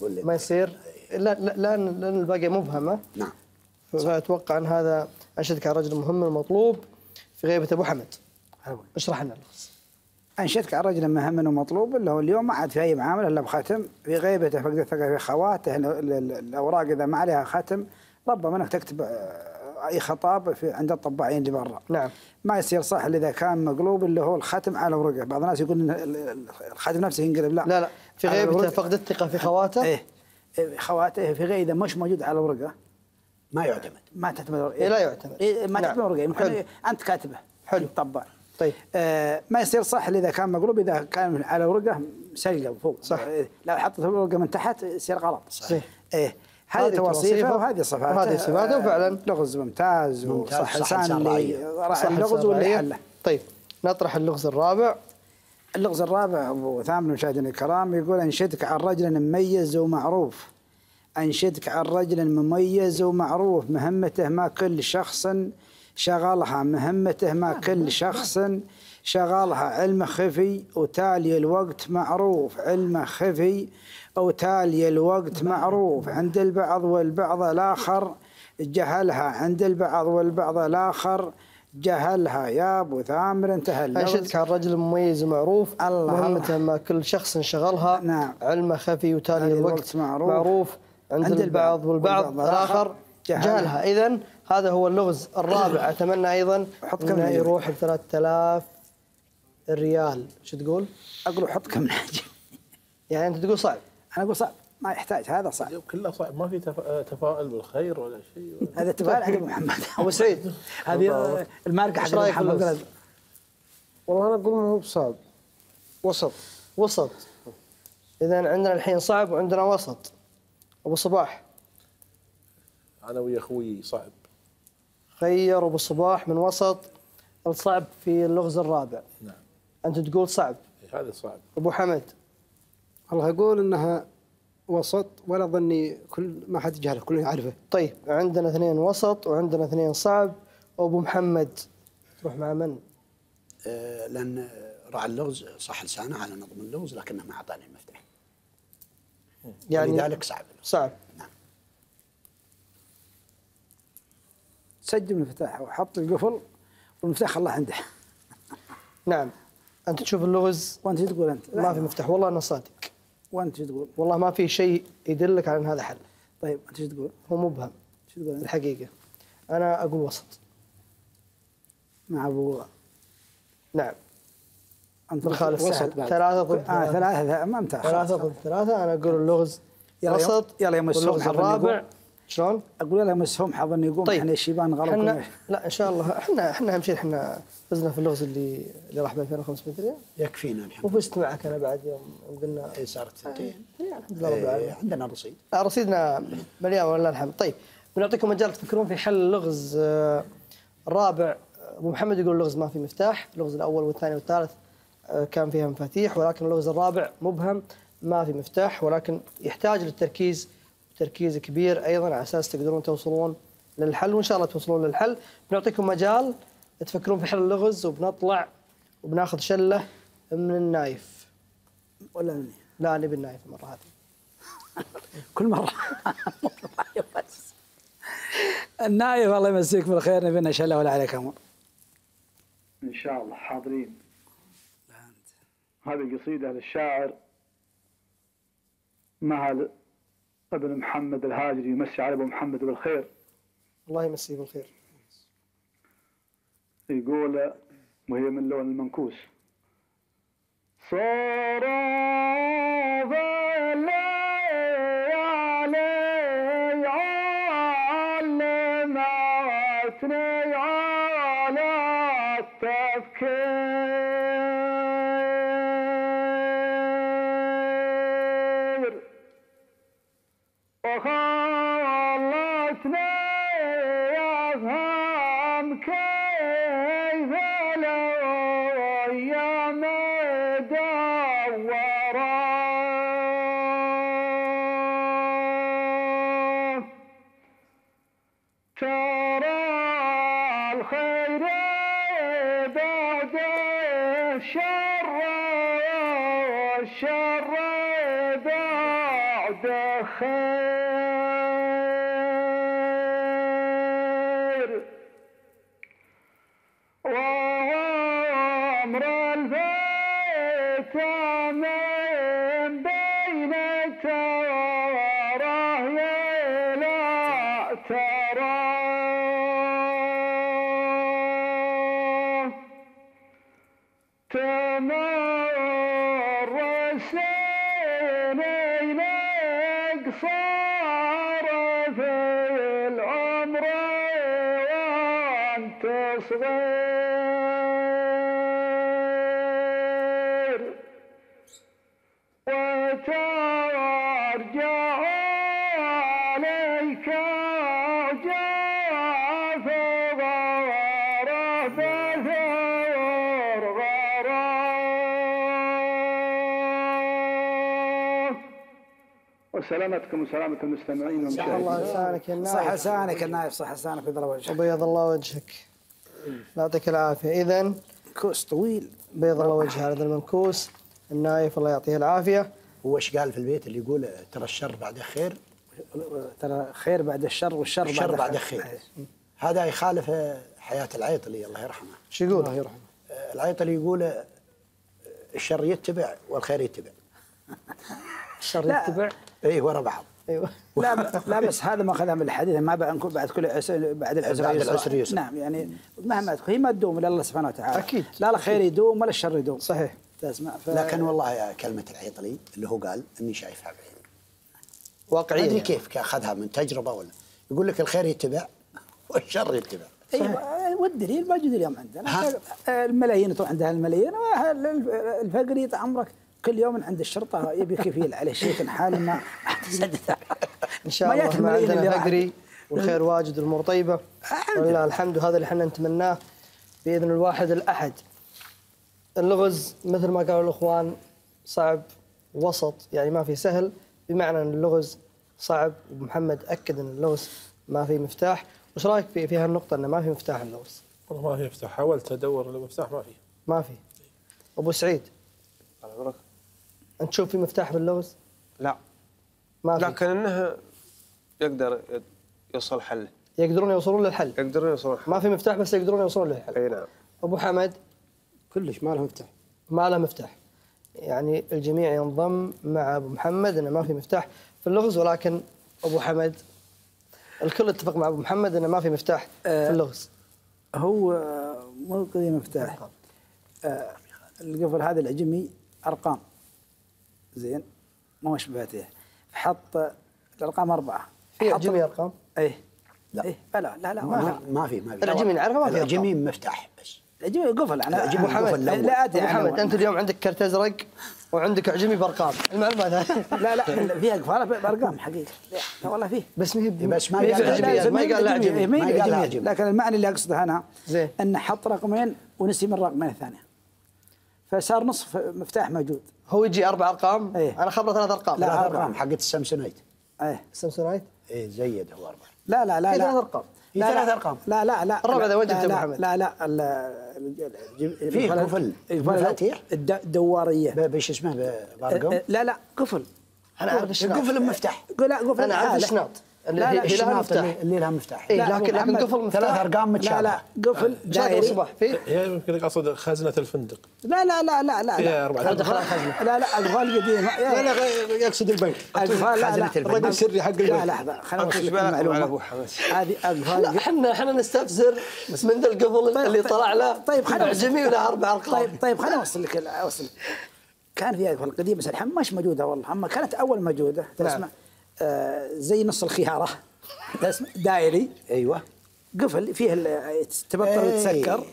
ما يصير؟ لا لا لأن لأن الباقي مبهمة. نعم. فأتوقع أن هذا انشدك على رجل مهم المطلوب في غيبة أبو حمد. اشرح لنا. أنشدك على رجل مهم ومطلوب اللي هو اليوم ما عاد في أي معاملة إلا بختم في غيبته فقد ثقة في خواته ال- ال- ال- الأوراق إذا ما عليها ختم ربما إنك تكتب آه، أي خطاب في عند الطباعين اللي برا. نعم. ما يصير صح إذا كان مقلوب اللي هو الختم على ورقة. بعض الناس يقول إن الختم نفسه ينقلب. لا. لا لا. في غيبته. فقد الثقة في خواته إيه. خواته في إذا مش موجود على ورقة ما يعتمد. ما تعتمد. ورقه إيه، لا يعتمد. إيه ما نعم. تعتمد ورقه يمكن حلو. أنت كاتبه. حلو. طبع طيب. آه ما يصير صح الا إذا كان مقلوب؟ إذا كان على ورقة سلقه فوق. صح. إيه، لو حطت الورقه من تحت يصير غلط. صحيح. إيه هذه توصيفة وهذه صفاته وهذه صفاته آه، وفعلاً. لغز ممتاز ممتاز، وصح صح لسان اللغز واللي. حله طيب نطرح اللغز الرابع. اللغز الرابع أبو ثامن مشاهدينا الكرام يقول انشدك عن رجل مميز ومعروف. أنشدك عن رجل مميز ومعروف مهمته ما كل شخص شغلها مهمته ما كل شخص شغلها علم خفي وتالي الوقت معروف. علم خفي وتالي الوقت معروف. عند البعض والبعض الآخر جهلها. عند البعض والبعض الآخر جهلها. يا أبو ثامر انتهى أنشدك عن رجل مميز ومعروف. الله. مهمته ما كل شخص شغلها. نعم. علمه خفي وتالي تالي الوقت الوقت معروف. معروف. عند, عند البعض البعض والبعض والبعض الآخر جهلها. جهلها اذا هذا هو اللغز الرابع. أتمنى أيضا حط كم؟ يروح ب 3000 الريال شو تقول؟ أقول حط كم نهج يعني أنت تقول صعب. أنا أقول صعب. ما يحتاج. هذا صعب. كله صعب. ما في تفا- تفاؤل بالخير ولا شيء ولا هذا تفاعل حق ابو محمد. أبو سعيد. هذه الماركة حق محمد؟ والله أنا أقول ما هو بصعب. وسط. وسط. اذا عندنا الحين صعب وعندنا وسط. أبو صباح. أنا ويا أخوي صعب. خير أبو صباح من وسط الصعب في اللغز الرابع. نعم. أنت تقول صعب. إيه، هذا صعب. أبو حمد. والله أقول إنها وسط ولا ظني كل ما حد يجهله كله يعرفه. طيب عندنا اثنين وسط وعندنا اثنين صعب. وابو محمد تروح مع من؟ آه، لأن راعي اللغز صح لسانه على نظم اللغز لكنه ما أعطاني المفتاح. يعني لذلك صعب. صعب. سجل المفتاح وحط القفل والمفتاح خلاه عنده. نعم. أنت تشوف اللغز؟ وأنت شو تقول أنت؟ ما في مفتاح. والله أنا صادق. وأنت شو تقول؟ والله ما في شيء يدلك على إن هذا حل. طيب أنت شو تقول؟ هو مبهم شو تقول أنت؟ الحقيقة. أنا أقول وسط. مع أبو نعم. أنت بالخالف وسط سهل بعد. ثلاثة ضد آه ثلاثة. ما ممتاز ثلاثة ضد ثلاثة. أنا أقول اللغز يلا وسط. يلا حظ الرابع. شلون؟ أقول لها مسهم حظ إنه يقوم. طيب. إحنا الشيبان غلط إحنا لا إن شاء الله. إحنا إحنا أهم شيء إحنا فزنا في اللغز اللي اللي راح ب 2500 ريال يكفينا الحمد وفزت معك أنا بعد يوم قلنا لله إيه، صارت ثنتين الحمد لله رب إيه، العالمين. عندنا رصيد. لا، رصيدنا مليان ولله الحمد. طيب بنعطيكم مجال تفكرون في حل اللغز آه، الرابع أبو محمد يقول اللغز ما في مفتاح. اللغز الأول والثاني والثالث. آه، كان فيها مفاتيح ولكن اللغز الرابع مبهم ما في مفتاح ولكن يحتاج للتركيز تركيز كبير أيضا على أساس تقدرون توصلون للحل وإن شاء الله توصلون للحل. بنعطيكم مجال تفكرون في حل اللغز وبنطلع وبناخذ شلة من النايف. ولا مني لا نبي النايف المرة هذه. كل مرة. بس النايف الله يمسيك بالخير نبينا شله ولا عليك أمر إن شاء الله حاضرين. هذه قصيدة للشاعر مهل ابن محمد الهاجري يمسي على أبو محمد بالخير. الله يمسيه بالخير. يقول وهي من لون المنكوس. صار Amran وسلامتكم وسلامة المستمعين والمشاهدين. الله لسانك يا صح النايف لسانك النايف صح لسانك بيض الله وجهك وبيض الله وجهك. يعطيك العافية. اذا كوس طويل. بيض الله وجه هذا المنكوس. النايف الله يعطيه العافية. هو إيش قال في البيت اللي يقول ترى الشر بعده خير؟ ترى خير بعد الشر والشر الشر بعد بعده خير. هذا يخالف حياة العيطلي الله يرحمه. شو يقول؟ الله يرحمه. العيطلي يقول الشر يتبع والخير يتبع. الشر لا. يتبع إيه ورا بعض. أيوه. لا لا بس هذا ما اخذها من الحديث. ما بعد نكون بعد كل بعد العسر بعد. العسر يسر. نعم يعني مهما تكون هي ما تدوم إلا الله سبحانه وتعالى. أكيد. لا الخير يدوم ولا الشر يدوم. صحيح. تسمع ف... لكن والله يا كلمة العيطلي اللي هو قال إني شايفها بعيني. ما واقعيا أدري يعني. كيف أخذها من تجربة ولا. يقول لك الخير يتبع والشر يتبع. أيوه والدليل موجود اليوم عندنا؟ الملايين تروح عندها الملايين الفقري طال عمرك؟ كل يوم عند الشرطة يبي كفيل عليه شيء حال ما إن شاء الله ما عندنا. فقري والخير واجد والأمور طيبة. ولله الحمد وهذا اللي إحنا نتمناه بإذن الواحد الأحد. اللغز مثل ما قالوا الإخوان صعب وسط يعني ما في سهل. بمعنى إن اللغز صعب ومحمد أكد إن اللغز ما في مفتاح. وش رأيك في في هالنقطة إنه ما في مفتاح اللغز والله ما في مفتاح. حاولت أدور المفتاح ما في. ما في. أبو سعيد. على عمرك انت تشوف في مفتاح باللغز لا. ما في. لكن انه يقدر يوصل حل. يقدرون يوصلون للحل. يقدرون يوصلون حل. ما في مفتاح بس يقدرون يوصلون للحل. إي نعم. أبو حمد؟ كلش ما له مفتاح. ما له مفتاح. يعني الجميع ينضم مع أبو محمد إنه ما في مفتاح في اللغز ولكن أبو حمد الكل اتفق مع أبو محمد إنه ما في مفتاح في اللغز. هو مو قضيه مفتاح. آه، القفل هذا العجمي أرقام. زين؟ ما شبهته. حط الأرقام أربعة. في حط- عجمي أرقام. إيه. لا. إيه. لا لا لا ما ما في. ما في ما في. العجمي نعرفه ما في العجمي مفتاح بس. العجمي قفل أنا. العجمي قفل. لا أدري أبو أنا حمد وين. أنت اليوم عندك كرت أزرق وعندك عجمي بأرقام. المعلومات هذه. لا لا فيها قفالة بأرقام حقيقة. لا والله فيه. بس ما هي بس ما هي قال بالعجميات، ما قال لا عجمي ما ما قال قال لا عجمي عجمي. لكن المعنى اللي اقصده أنا زين. انه حط رقمين ونسي من الرقمين الثانية. فصار نصف مفتاح موجود. هو يجي أربع أرقام؟ إيه. أنا خبرة ثلاث أرقام. لا،. أرقام حقت السامسونايت إيه. سامسونايت إيه زيد هو اربعه لا لا لا في لا. ثلاث أرقام. في لا، ثلاث لا. أرقام. لا لا لا. الرابع لا، ذا وجهته لا، أبو لا، محمد. لا لا فيه القفل- قفل. مفاتيح. الد- الدوارية. ب- بش اسمه بارقام؟ أه، لا لا قفل أنا أعرف الشناط قفل مفتاح قل لا قفل أنا أعرف لا، لا. الشناط اللي لا، لا، الشناط مفتاح. اللي, اللي لها مفتاح؟ إيه، لا، لكن. قفل مفتاح. ثلاث أرقام لا متشابهة. لا قفل شناط ابو دائري صباح فيه هي يمكن أقصد خزنة الفندق. لا لا لا لا لا لا. خل دخلها خزنة. لا لا اقفال قديمه لا لا غ- يقصد البنك. اقفال لا لا. خزنة البنك. الرقم السري حق لا البنك. لحظه خليني إيش لك بالك على المعلومة. أبو حمد؟ هذه لا اقفال إحنا إحنا نستفسر من ذا القفل طيب، اللي طيب، طلع له. طيب، عجمي وله أربع أرقام. طيب طيب خليني اوصل لك أوصل كان في اقفال قديمه بس الحين مش موجودة والله. أما كانت أول موجودة نعم. تسمع؟ زي نص الخيارة. دائري أيوه. قفل فيه ال- تبطل. ويتسكر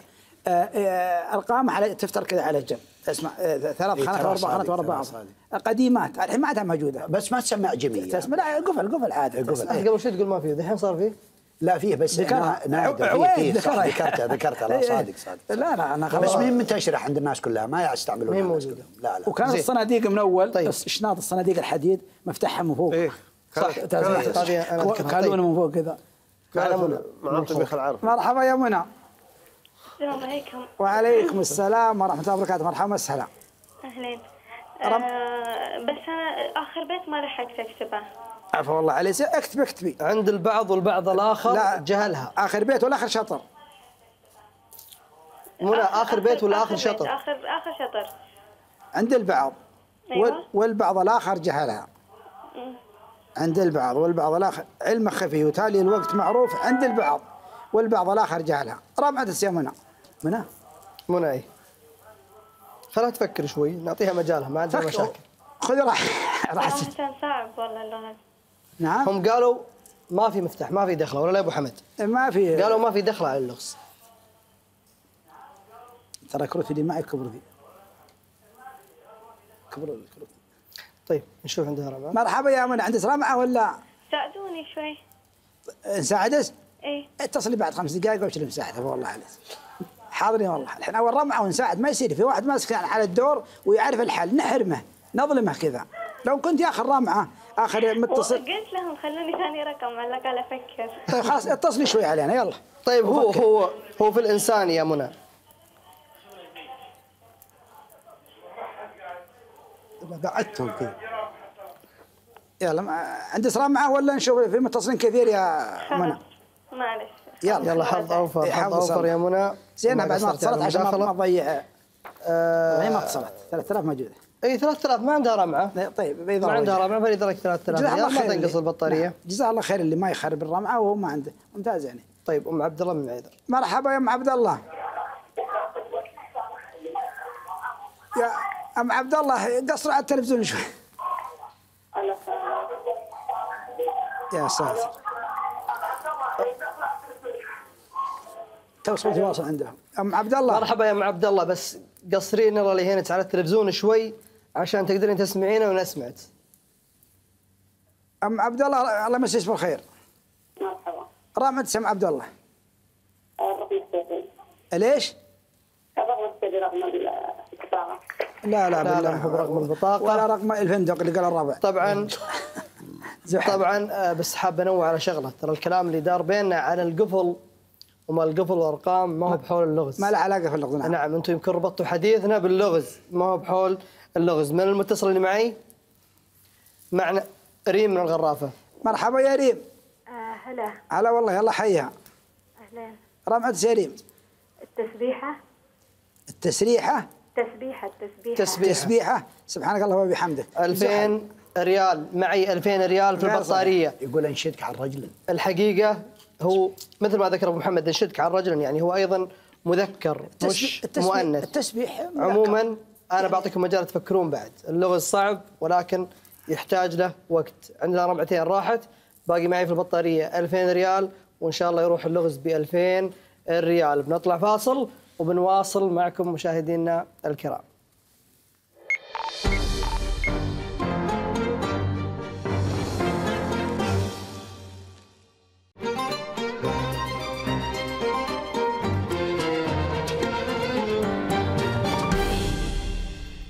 آه، آه، أرقام على تفتر كذا على جنب اسمع آه، ثلاث خانات واربع خانات ورا بعض صادق. قديمات. الحين ما عادها موجودة. بس ما تسمى عجميه تسمع. لا قفل قفل عادي قفل. قبل شوي تقول ما فيه الحين صار فيه لا فيه بس ذكرها. نا- نادر. عويد فيه فيه. صح ذكرها. ذكرته ذكرته لا. صادق صادق لا لا أنا بس خلاص. مين منتشرة عند الناس كلها؟ ما يستعملونها مين؟ كلهم. لا لا. وكانت. الصناديق من أول طيب. بس شناط الصناديق الحديد مفتاحها من فوق. صح طيب من فوق كذا. مع طبيخ العرف مرحبا يا منى. السلام عليكم. وعليكم السلام ورحمة الله وبركاته. مرحبا السلام أهلين. رب- آه بس أنا آخر بيت ما لحقت أكتبه. عفوا الله عليك. اكتب اكتبي. عند البعض والبعض الآخر لا. جهلها. آخر بيت ولا آخر شطر؟ منى اخر بيت ولا آخر بيت، شطر. اخر آخر شطر. عند البعض. أيوة. وال- والبعض الآخر جهلها. عند البعض والبعض الآخر علم خفي وتالي الوقت معروف عند البعض والبعض الآخر جهلها رابعة يا منى. منى؟ منى اي خلها تفكر شوي نعطيها مجالها ما عندنا فك- مشاكل. خذي راح راح والله ست- كان صعب والله اللغز نعم. هم قالوا ما في مفتاح ما في دخلة ولا لا يا ابو حمد ما في. قالوا ما في دخلة على اللغز. ترى كروتي اللي معي كبر ذي. كبر الكروت طيب نشوف عندها رمى مرحبا يا منى عندك رمعة ولا؟ ساعدوني شوي. نساعدك؟ إيه. اتصلي بعد خمس دقائق وابشر نساعدها والله عليك. حاضرين والله. الحين أول رمعه ونساعد ما يصير في واحد ماسك على الدور ويعرف الحل نحرمه نظلمه كذا. لو كنت يا اخر رمعه آخر متصل. قلت لهم خلوني ثاني رقم على الأقل أفكر. طيب خلاص اتصلي شوي علينا يلا. طيب هو. هو هو في الإنسان يا منى. بعدتهم كذا يلا ما- عندك رمعه ولا نشوف في متصلين كثير يا منى. معلش يلا. يلا حظ أوفر حظ أوفر. يا منى. زين وما بعد ما اتصلت عشان ما-. تضيع آه، هي ما اتصلت. 3000 موجودة. إي 3000 ما عندها رمعة. طيب ما عندها. رمعة فليدرك لك 3000 جزاه الله ريال ما خير تنقص البطارية. نعم. جزاه الله خير اللي ما يخرب الرمعة وهو ما عنده. ممتاز يعني. طيب أم عبد الله من عيدر. مرحبا يا أم عبد الله. يا أم عبد الله قصر على التلفزيون شوي. يا ساتر. تو صوتي واصل عندهم. أم عبد الله. مرحبا يا أم عبد الله بس قصرين الله اللي هنا على التلفزيون شوي عشان تقدرين تسمعينا ونسمعك أم عبد الله الله يمسيك بالخير. مرحبا. رامد سم عبد الله. ليش؟ رقم البطاقة لا لا لا، بالله لا، هو رقم البطاقة. ولا رقم الفندق اللي قال الرابع طبعا. طبعا آه، بس حاب أنوه على شغلة. ترى الكلام اللي دار بيننا عن القفل وما القفل والأرقام ما هو بحول اللغز. ما له علاقة في اللغز نعم. نعم أنتم يمكن ربطتوا حديثنا باللغز. ما هو بحول اللغز. من المتصل اللي معي؟ معنا ريم من الغرافة. مرحبا يا ريم. آه هلا. هلا والله يلا حيها أهلين. رمعت يا ريم؟ التسبيحة. التسريحة؟ تسبيحة التسبيحة تسبيحة. تسبيحة. سبحانك اللهم وبحمدك. 2000 ريال. معي 2000 ريال في غير البطارية. يقول انشدك على الرجل. الحقيقة هو مثل ما ذكر أبو محمد انشدك عن رجل يعني هو أيضا مذكر مش التسبيح مؤنث. التسبيح عموما أنا بعطيكم مجال تفكرون بعد. اللغز صعب ولكن يحتاج له وقت. عندنا ربعتين راحت. باقي معي في البطارية 2000 ريال وإن شاء الله يروح اللغز ب 2000 ريال. بنطلع فاصل. وبنواصل معكم مشاهدينا الكرام.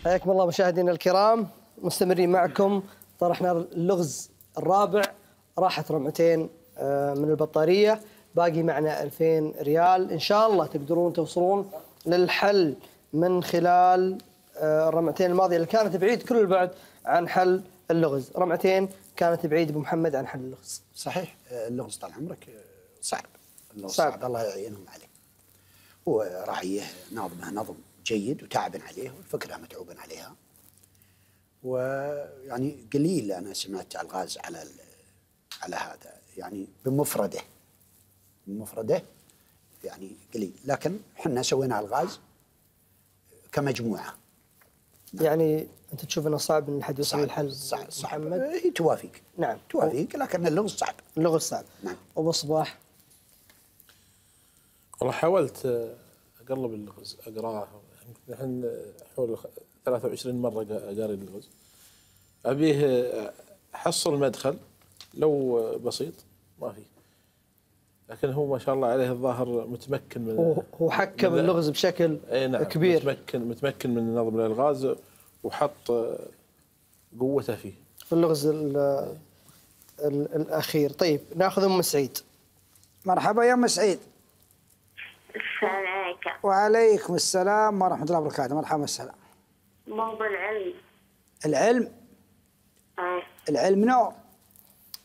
حياكم الله مشاهدينا الكرام. مستمرين معكم. طرحنا اللغز الرابع. راحت رمعتين آه، من البطارية. باقي معنا 2000 ريال. إن شاء الله تقدرون توصلون للحل من خلال آه، الرمعتين الماضية اللي كانت بعيد كل البعد عن حل اللغز. رمعتين كانت بعيد أبو محمد عن حل اللغز. صحيح. آه، اللغز طال عمرك آه، صعب. اللغز صعب. صعب, الله يعينهم عليه. هو راعيه ناظمه نظم جيد وتعب عليه والفكرة متعوب عليها. ويعني قليل أنا سمعت ألغاز على على هذا. يعني بمفرده. بمفرده يعني قليل. لكن إحنا سوينا الغاز كمجموعة. يعني أنت تشوف أنه صعب أن حد يوصل صعب للحل صعب صعب. محمد؟ هي توافق. نعم. توافق لكن اللغز صعب. اللغز صعب. نعم. أبو صباح. والله حاولت أقلب اللغز أقرأه. يمكن الحين حول خ- 23 مرة قا- قاري اللغز. أبيه احصل مدخل لو بسيط ما في لكن هو ما شاء الله عليه الظاهر متمكن من هو حكم من- اللغز بشكل إي نعم كبير. متمكن متمكن من نظم الألغاز وحط قوته فيه. في اللغز ال ال الأخير. طيب ناخذ أم سعيد. مرحبا يا أم سعيد. السلام عليكم وعليكم السلام ورحمة الله وبركاته. مرحبا السلام موضوع العلم. العلم؟ آه. العلم نور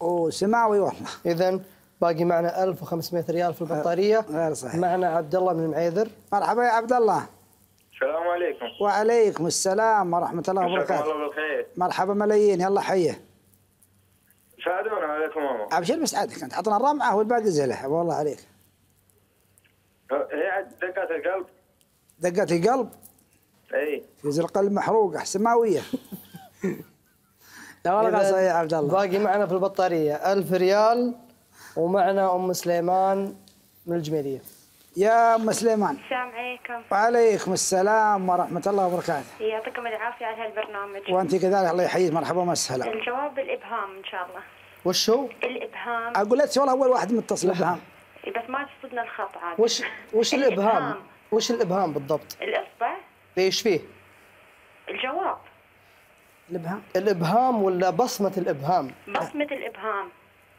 وسماوي والله. إذا باقي معنا 1500 ريال في البطارية. غير صحيح. معنا عبد الله من المعيذر مرحبا يا عبد الله. السلام عليكم. وعليكم السلام ورحمة الله وبركاته. الله بالخير. مرحبا ملايين يلا حيه. ساعدونا عليكم ماما. ابشر بسعادتك انت عطنا الرمعة والباقي زله والله عليك. هي دقات القلب؟ دقات القلب؟ إي. يزر القلب محروقه سماويه لا والله يا عبد الله. باقي معنا في البطارية 1000 ريال. ومعنا أم سليمان من الجميلية. يا أم سليمان. السلام عليكم. وعليكم السلام ورحمة الله وبركاته. يعطيكم العافية على هالبرنامج. وأنت كذلك الله يحييك. مرحبا ومسهلا. الجواب الإبهام إن شاء الله. وش هو؟ الإبهام. أقول لك والله أول واحد متصل بهم بس ما تصدنا الخط عاد وش وش الإبهام؟ وش الإبهام بالضبط؟ الإصبع. إيش فيه؟ الجواب. الإبهام. الإبهام ولا بصمة الإبهام؟ بصمة الإبهام.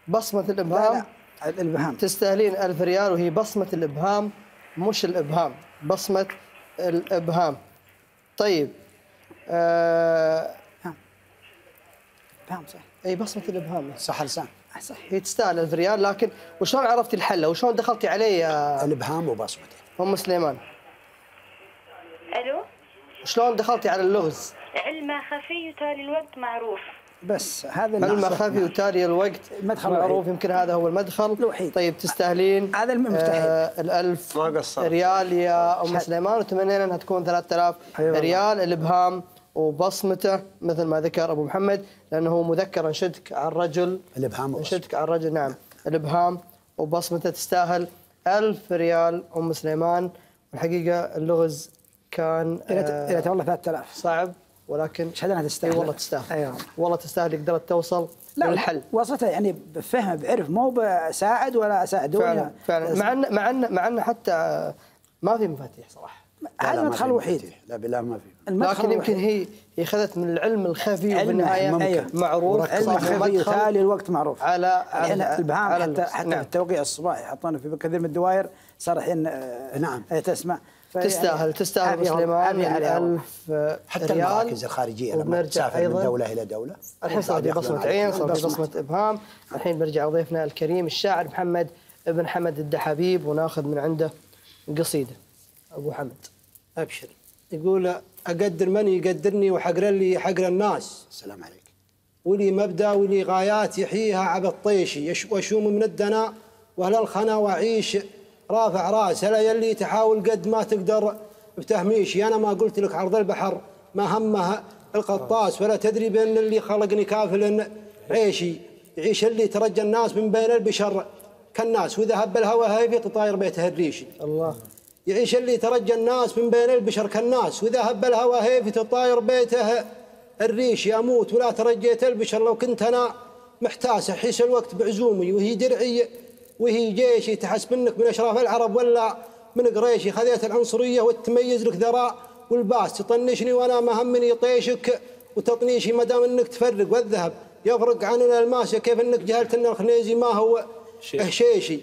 بصمة الإبهام. لا لا الإبهام. تستاهلين ألف ريال وهي بصمة الإبهام مش الإبهام بصمة الإبهام. طيب آه إبهام صح. أي بصمة الإبهام. صح لسان. صح. هي تستاهل ألف ريال لكن وشلون عرفتي الحلة وشلون دخلتي عليه يا الإبهام وبصمته أم سليمان؟ ألو؟ شلون دخلتي على اللغز؟ علمه خفي وتالي الوقت معروف. بس هذا اللي- خفي وتالي الوقت المدخل معروف الوحيد. يمكن هذا هو المدخل الوحيد. طيب تستاهلين هذا المفتاح. آه الألف ما قصرت. ريال يا أم سليمان وتمنينا أنها تكون 3000 أيوة. ريال الإبهام وبصمته مثل ما ذكر أبو محمد لأنه هو مذكر انشدك على الرجل الإبهام. انشدك على الرجل نعم الإبهام وبصمته تستاهل ألف ريال أم سليمان والحقيقة اللغز كان إلى آه، والله 3000 صعب ولكن شهد انها تستاهل اي والله تستاهل أيوه والله تستاهل قدرت توصل للحل وصلتها يعني بفهم بعرف مو بساعد ولا أساعدوني فعلا فعلا مع ان مع ان مع إن حتى ما في مفاتيح صراحة لا، هذا لا، المدخل الوحيد. لا بالله ما في لكن يمكن. هي هي أخذت من العلم الخفي وفي علمه، النهايه ممكن. معروف علم خفي وتالي الوقت معروف على على الإبهام على حتى. حتى نعم. في التوقيع الصباحي حطونا في كثير من الدوائر صار الحين آه، نعم. تسمع تستاهل تستاهل سليمان عافية عليها والله. ألف حتى ريال المراكز الخارجية لما تسافر من. دولة إلى دولة الحين صار في عليك. عين صار في. بصمة إبهام الحين برجع لضيفنا الكريم الشاعر محمد ابن حمد الدحابيب وناخذ من عنده قصيدة أبو حمد أبشر يقول أقدر من يقدرني وحقر لي حقر الناس السلام عليك ولي مبدأ ولي غايات يحييها عبد الطيشي يش- واشوم من الدنا واهل الخنا واعيش رافع راس هلا يلي تحاول قد ما تقدر بتهميشي أنا ما قلت لك عرض البحر ما همها القطاس ولا تدري بان اللي خلقني كافل عيشي يعيش اللي ترجى الناس من بين البشر كالناس وإذا هب الهوى هيفي تطاير بيته الريشي الله. يعيش اللي ترجى الناس من بين البشر كالناس وإذا هب الهوى هيفي تطاير بيته الريش أموت ولا ترجيت البشر لو كنت أنا محتاس أحس الوقت بعزومي وهي درعي وهي جيشي تحس منك من أشراف العرب ولا من قريشي خذيت العنصرية والتميز لك ذراع والباس. تطنشني وأنا ما همني طيشك وتطنيشي ما دام إنك تفرق. والذهب يفرق عن الألماس. كيف إنك جهلت إن الخنيزي ما هو هشيشي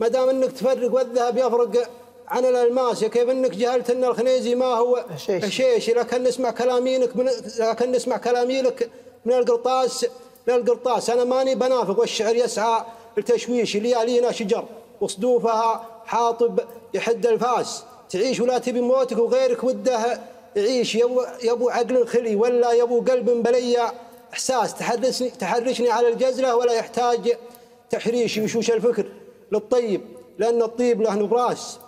ما دام إنك تفرق والذهب يفرق عن الألماس. كيف إنك جهلت إن الخنيزي ما هو هشيشي. هشيشي لكن نسمع كلامينك من لكن نسمع كلامي لك من القرطاس. للقرطاس. أنا ماني بنافق والشعر يسعى لتشويش ليالينا شجر. وصدوفها حاطب يحد الفاس. تعيش ولا تبي موتك وغيرك وده يعيش. يبو, يبو عقل خلي ولا يبو قلب بليا إحساس تحرسني تحرشني على الجزلة ولا يحتاج تحريش. يشوش الفكر للطيب لأن الطيب له نبراس.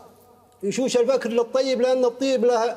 يشوش الفكر للطيب لأن الطيب له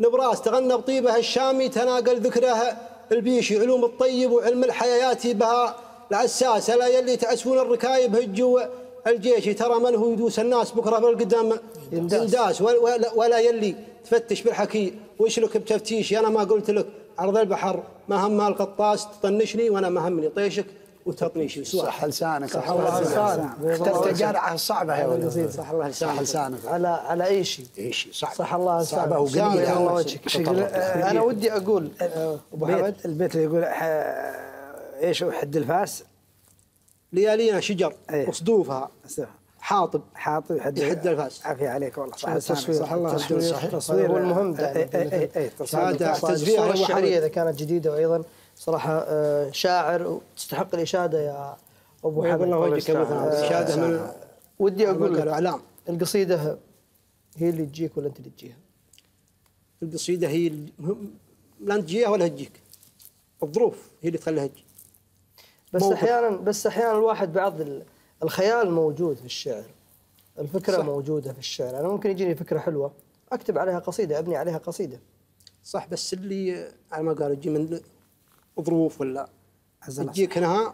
نبراس. تغنى بطيبها الشامي تناقل ذكرها البيشي علوم الطيب وعلم الحيايات بها. العساس لا يلي تعسفون الركايب هجوا الجيش ترى من هو يدوس الناس بكرة بالقدام ينداس. ولا, ولا, ولا يلي تفتش بالحكي. ويشلك بتفتيشي أنا ما قلت لك عرض البحر ما همها القطاس تطنشني وأنا ما همني طيشك وتطنيشي سؤال صح لسانك. صح الله لسانك. اخترت الجرعه الصعبه يا ولد. صح الله صح لسانك. على على اي شيء إيش؟ صعب صح الله صعبة لسانك. وقليلة. الله وجهك أنا ودي أقول أبو حمد. البيت اللي يقول إيش حد الفاس؟ ليالينا شجر أيه. وصدوفها حاطب. حاطب حد يحد الفاس. عافية عليك والله. صح التصوير. صح الله التصوير. تصوير التصوير هو المهم. هذا أبو الشعريه حمد. إذا كانت جديدة وأيضا صراحة آه، شاعر. وتستحق الإشادة يا أبو حمد. الله وجهك مثلا شهادة من ودي أقول قالوا لك اعلام القصيدة هي اللي تجيك ولا أنت اللي تجيها؟ القصيدة هي لا تجيها ولا تجيك. الظروف هي اللي تخليها تجي. بس موقف. أحيانا بس أحيانا الواحد بعض ال- الخيال موجود في الشعر. الفكرة صح. موجودة في الشعر. أنا ممكن يجيني فكرة حلوة أكتب عليها قصيدة أبني عليها قصيدة. صح بس اللي على ما قالوا تجي من ظروف ولا. تجيك عجل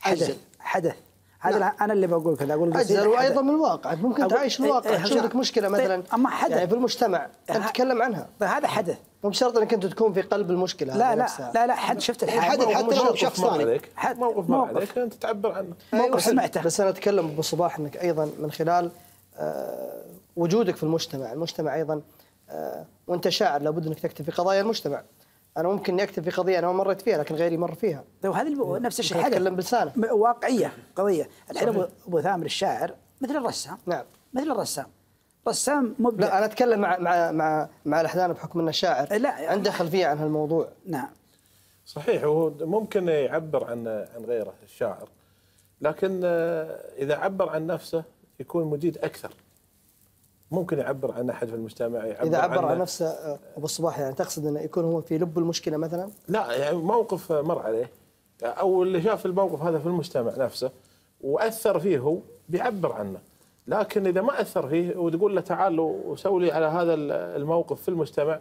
حدث. حدث. هذا أنا اللي بقول كذا أقول قصيدة وأيضا. من الواقع. ممكن تعيش إيه، الواقع. إيه، تشوف لك مشكلة طيب، مثلا أما حدث. يعني في المجتمع. ه- تتكلم عنها. طيب هذا حدث. مو بشرط إنك أنت تكون في قلب المشكلة لا لا نفسها. لا لا حد شفت الحادث حتى لو شخص ثاني. عليك. حد- موقف ما. عليك أنت تعبر عنه. موقف سمعته. بس أنا أتكلم ابو صباح إنك أيضا من خلال آه، وجودك في المجتمع، المجتمع أيضا آه، وأنت شاعر لابد إنك تكتب في قضايا المجتمع. أنا ممكن إني أكتب في قضية أنا ما مريت فيها لكن غيري مر فيها. طيب هذا نفس الشيء. حدث تتكلم بلسانه. واقعية قضية. الحين أبو ثامر الشاعر مثل الرسام. نعم. مثل الرسام. رسام مبدع لا أنا أتكلم مع مع مع مع الأحزان بحكم إنه شاعر لا. عنده خلفيه عن هالموضوع. نعم صحيح هو ممكن يعبر عن عن غيره الشاعر لكن آه، إذا عبر عن نفسه يكون مجيد أكثر ممكن يعبر عن أحد في المجتمع يعبر إذا عبر عن عنه. نفسه آه، أبو الصباح يعني تقصد إنه يكون هو في لب المشكلة مثلا؟ لا يعني موقف مر عليه أو اللي شاف الموقف هذا في المجتمع نفسه وأثر فيه هو بيعبر عنه لكن إذا ما أثر فيه وتقول له تعال وسوي لي على هذا الموقف في المجتمع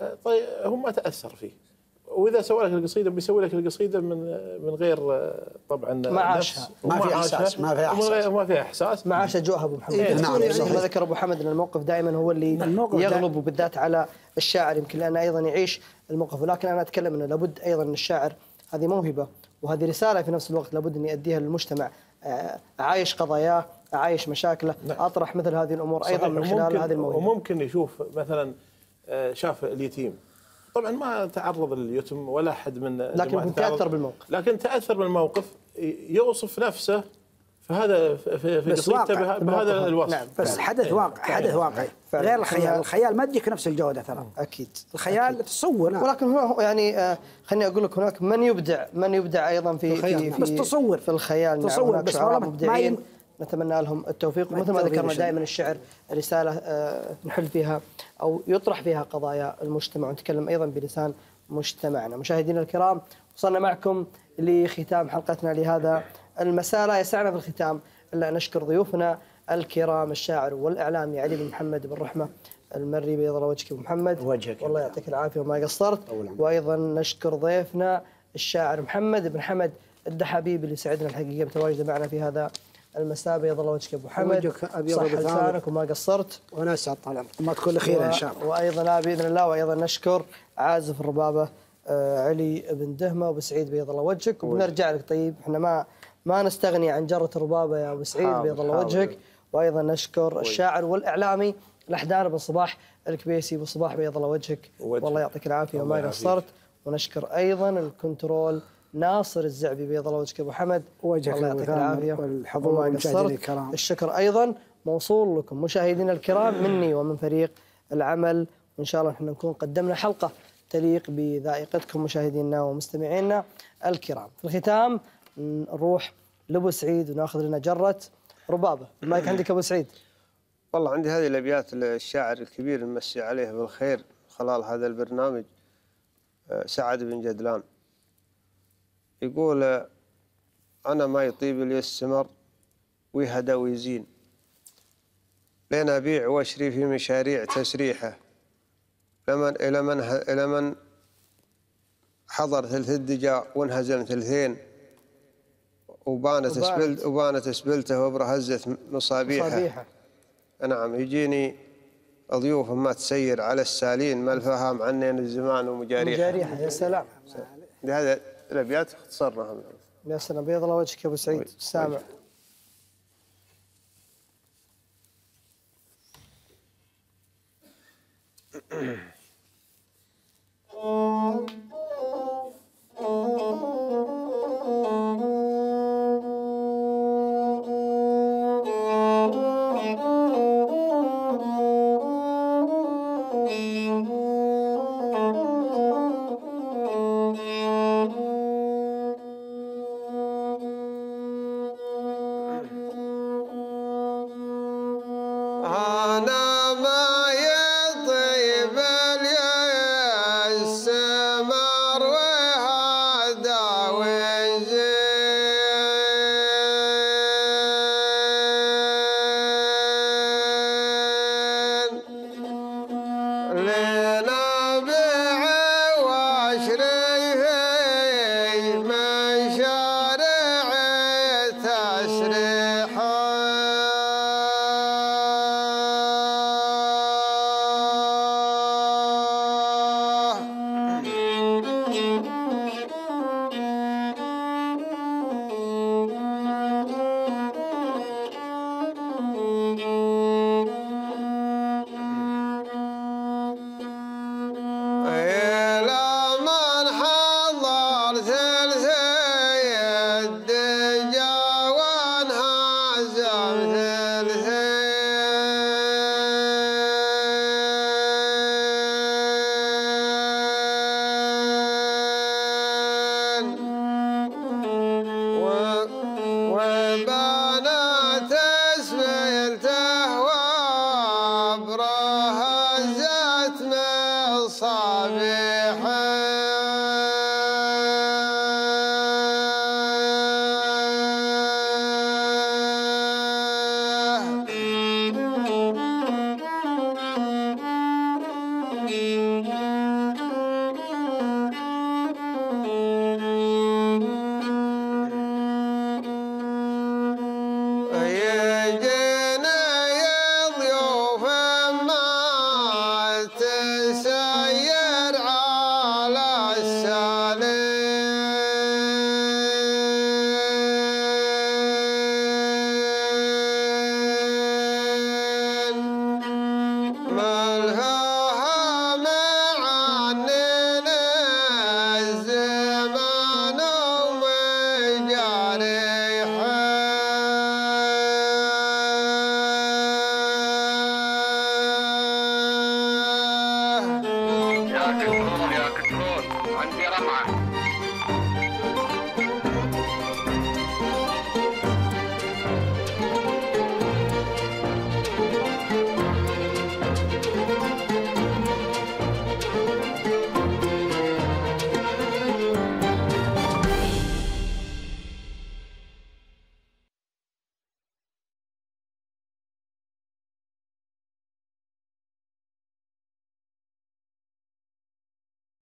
آه، طيب هو ما تأثر فيه. وإذا سوى لك القصيدة بيسوي لك القصيدة من من غير آه، طبعا ما عاشها. نفس ما في عاشها. ما إحساس. غير- ما فيها إحساس. ما عاش اجواءها أبو محمد. إيه، نعم، يعني. ما ذكر أبو محمد إن الموقف دائما هو اللي الموقف يغلب وبالذات على الشاعر. يمكن لأنه أيضا يعيش الموقف. ولكن أنا أتكلم إنه لابد أيضا إن الشاعر هذه موهبة وهذه رسالة في نفس الوقت لابد ان يؤديها للمجتمع. آه، اعايش قضاياه اعايش مشاكله أطرح مثل هذه الأمور أيضا. من خلال هذه الموهبة وممكن يشوف مثلا آه، شاف اليتيم طبعا ما تعرض لليتم ولا أحد من لكن. تأثر بالموقف لكن تأثر بالموقف يوصف نفسه فهذا في في في بس واقع بهذا هذا. الوصف نعم. بس حدث واقع حدث واقعي فعلا. غير الخيال فعلا. الخيال ما تجيك نفس الجودة ترى أكيد الخيال تصور ولكن هنا يعني آه، خليني أقول لك هناك من يبدع من يبدع أيضا في الخيال، في, نعم. في بس تصور. في الخيال نعم تصور، هناك بس مبدعين يم- نتمنى لهم التوفيق ومثل ما ذكرنا دائما الشعر رسالة آه، نحل فيها أو يطرح فيها قضايا المجتمع ونتكلم أيضا بلسان مجتمعنا. مشاهدينا الكرام وصلنا معكم لختام حلقتنا لهذا المساء. لا يسعنا في الختام إلا أن نشكر ضيوفنا الكرام الشاعر والإعلامي علي بن محمد بن رحمة المري بيض الله وجهك أبو محمد. وجهك. والله يعطيك العافية وما قصرت. وأيضا نشكر ضيفنا الشاعر محمد بن حمد الدحبيب اللي سعدنا الحقيقة بتواجده معنا في هذا المساء بيض الله وجهك أبو حمد. وجهك أبيض صح. لسانك وما قصرت. وأنا أسعد طال عمرك ما تكون خير إن شاء الله. وأيضا لا بإذن الله وأيضا نشكر عازف الربابة آه، علي بن دهمة وأبو سعيد بيض الله وجهك. وبنرجع لك طيب إحنا ما ما نستغني عن جرة الربابة يا أبو سعيد بيض الله. وجهك. وأيضا نشكر الشاعر والإعلامي الاحدار بن صباح الكبيسي. ابو صباح بيض الله وجهك. والله يعطيك العافية وما. قصرت. ونشكر أيضا الكنترول ناصر الزعبي بيض الله وجهك أبو حمد وجهك الله يعطيك العافية والحضور والمشاهدين. الكرام. الشكر أيضا موصول لكم مشاهدينا الكرام مني ومن فريق العمل وإن شاء الله إحنا نكون قدمنا حلقة تليق بذائقتكم مشاهدينا ومستمعينا الكرام. في الختام نروح لأبو سعيد وناخذ لنا جرة ربابة، المايك عندك أبو سعيد. والله عندي هذه الأبيات للشاعر الكبير نمسي عليه بالخير خلال هذا البرنامج آه، سعد بن جدلان يقول أنا ما يطيب لي السمر ويهدى ويزين لين أبيع وأشري في مشاريع تسريحة لمن إلى من إلى من حضر ثلث الدجا وانهزم ثلثين وبانت. أسبلت وبانت أسبلته وبرهزت مصابيحه صبيحه. نعم يجيني ضيوف ما تسير على السالين ما الفهام عنين الزمان ومجاريحه مجاريحه يا سلام. لهذا الابيات اختصرناها منهم. يا سلام بيض الله وجهك يا أبو سعيد طيب، سامع. oh, oh.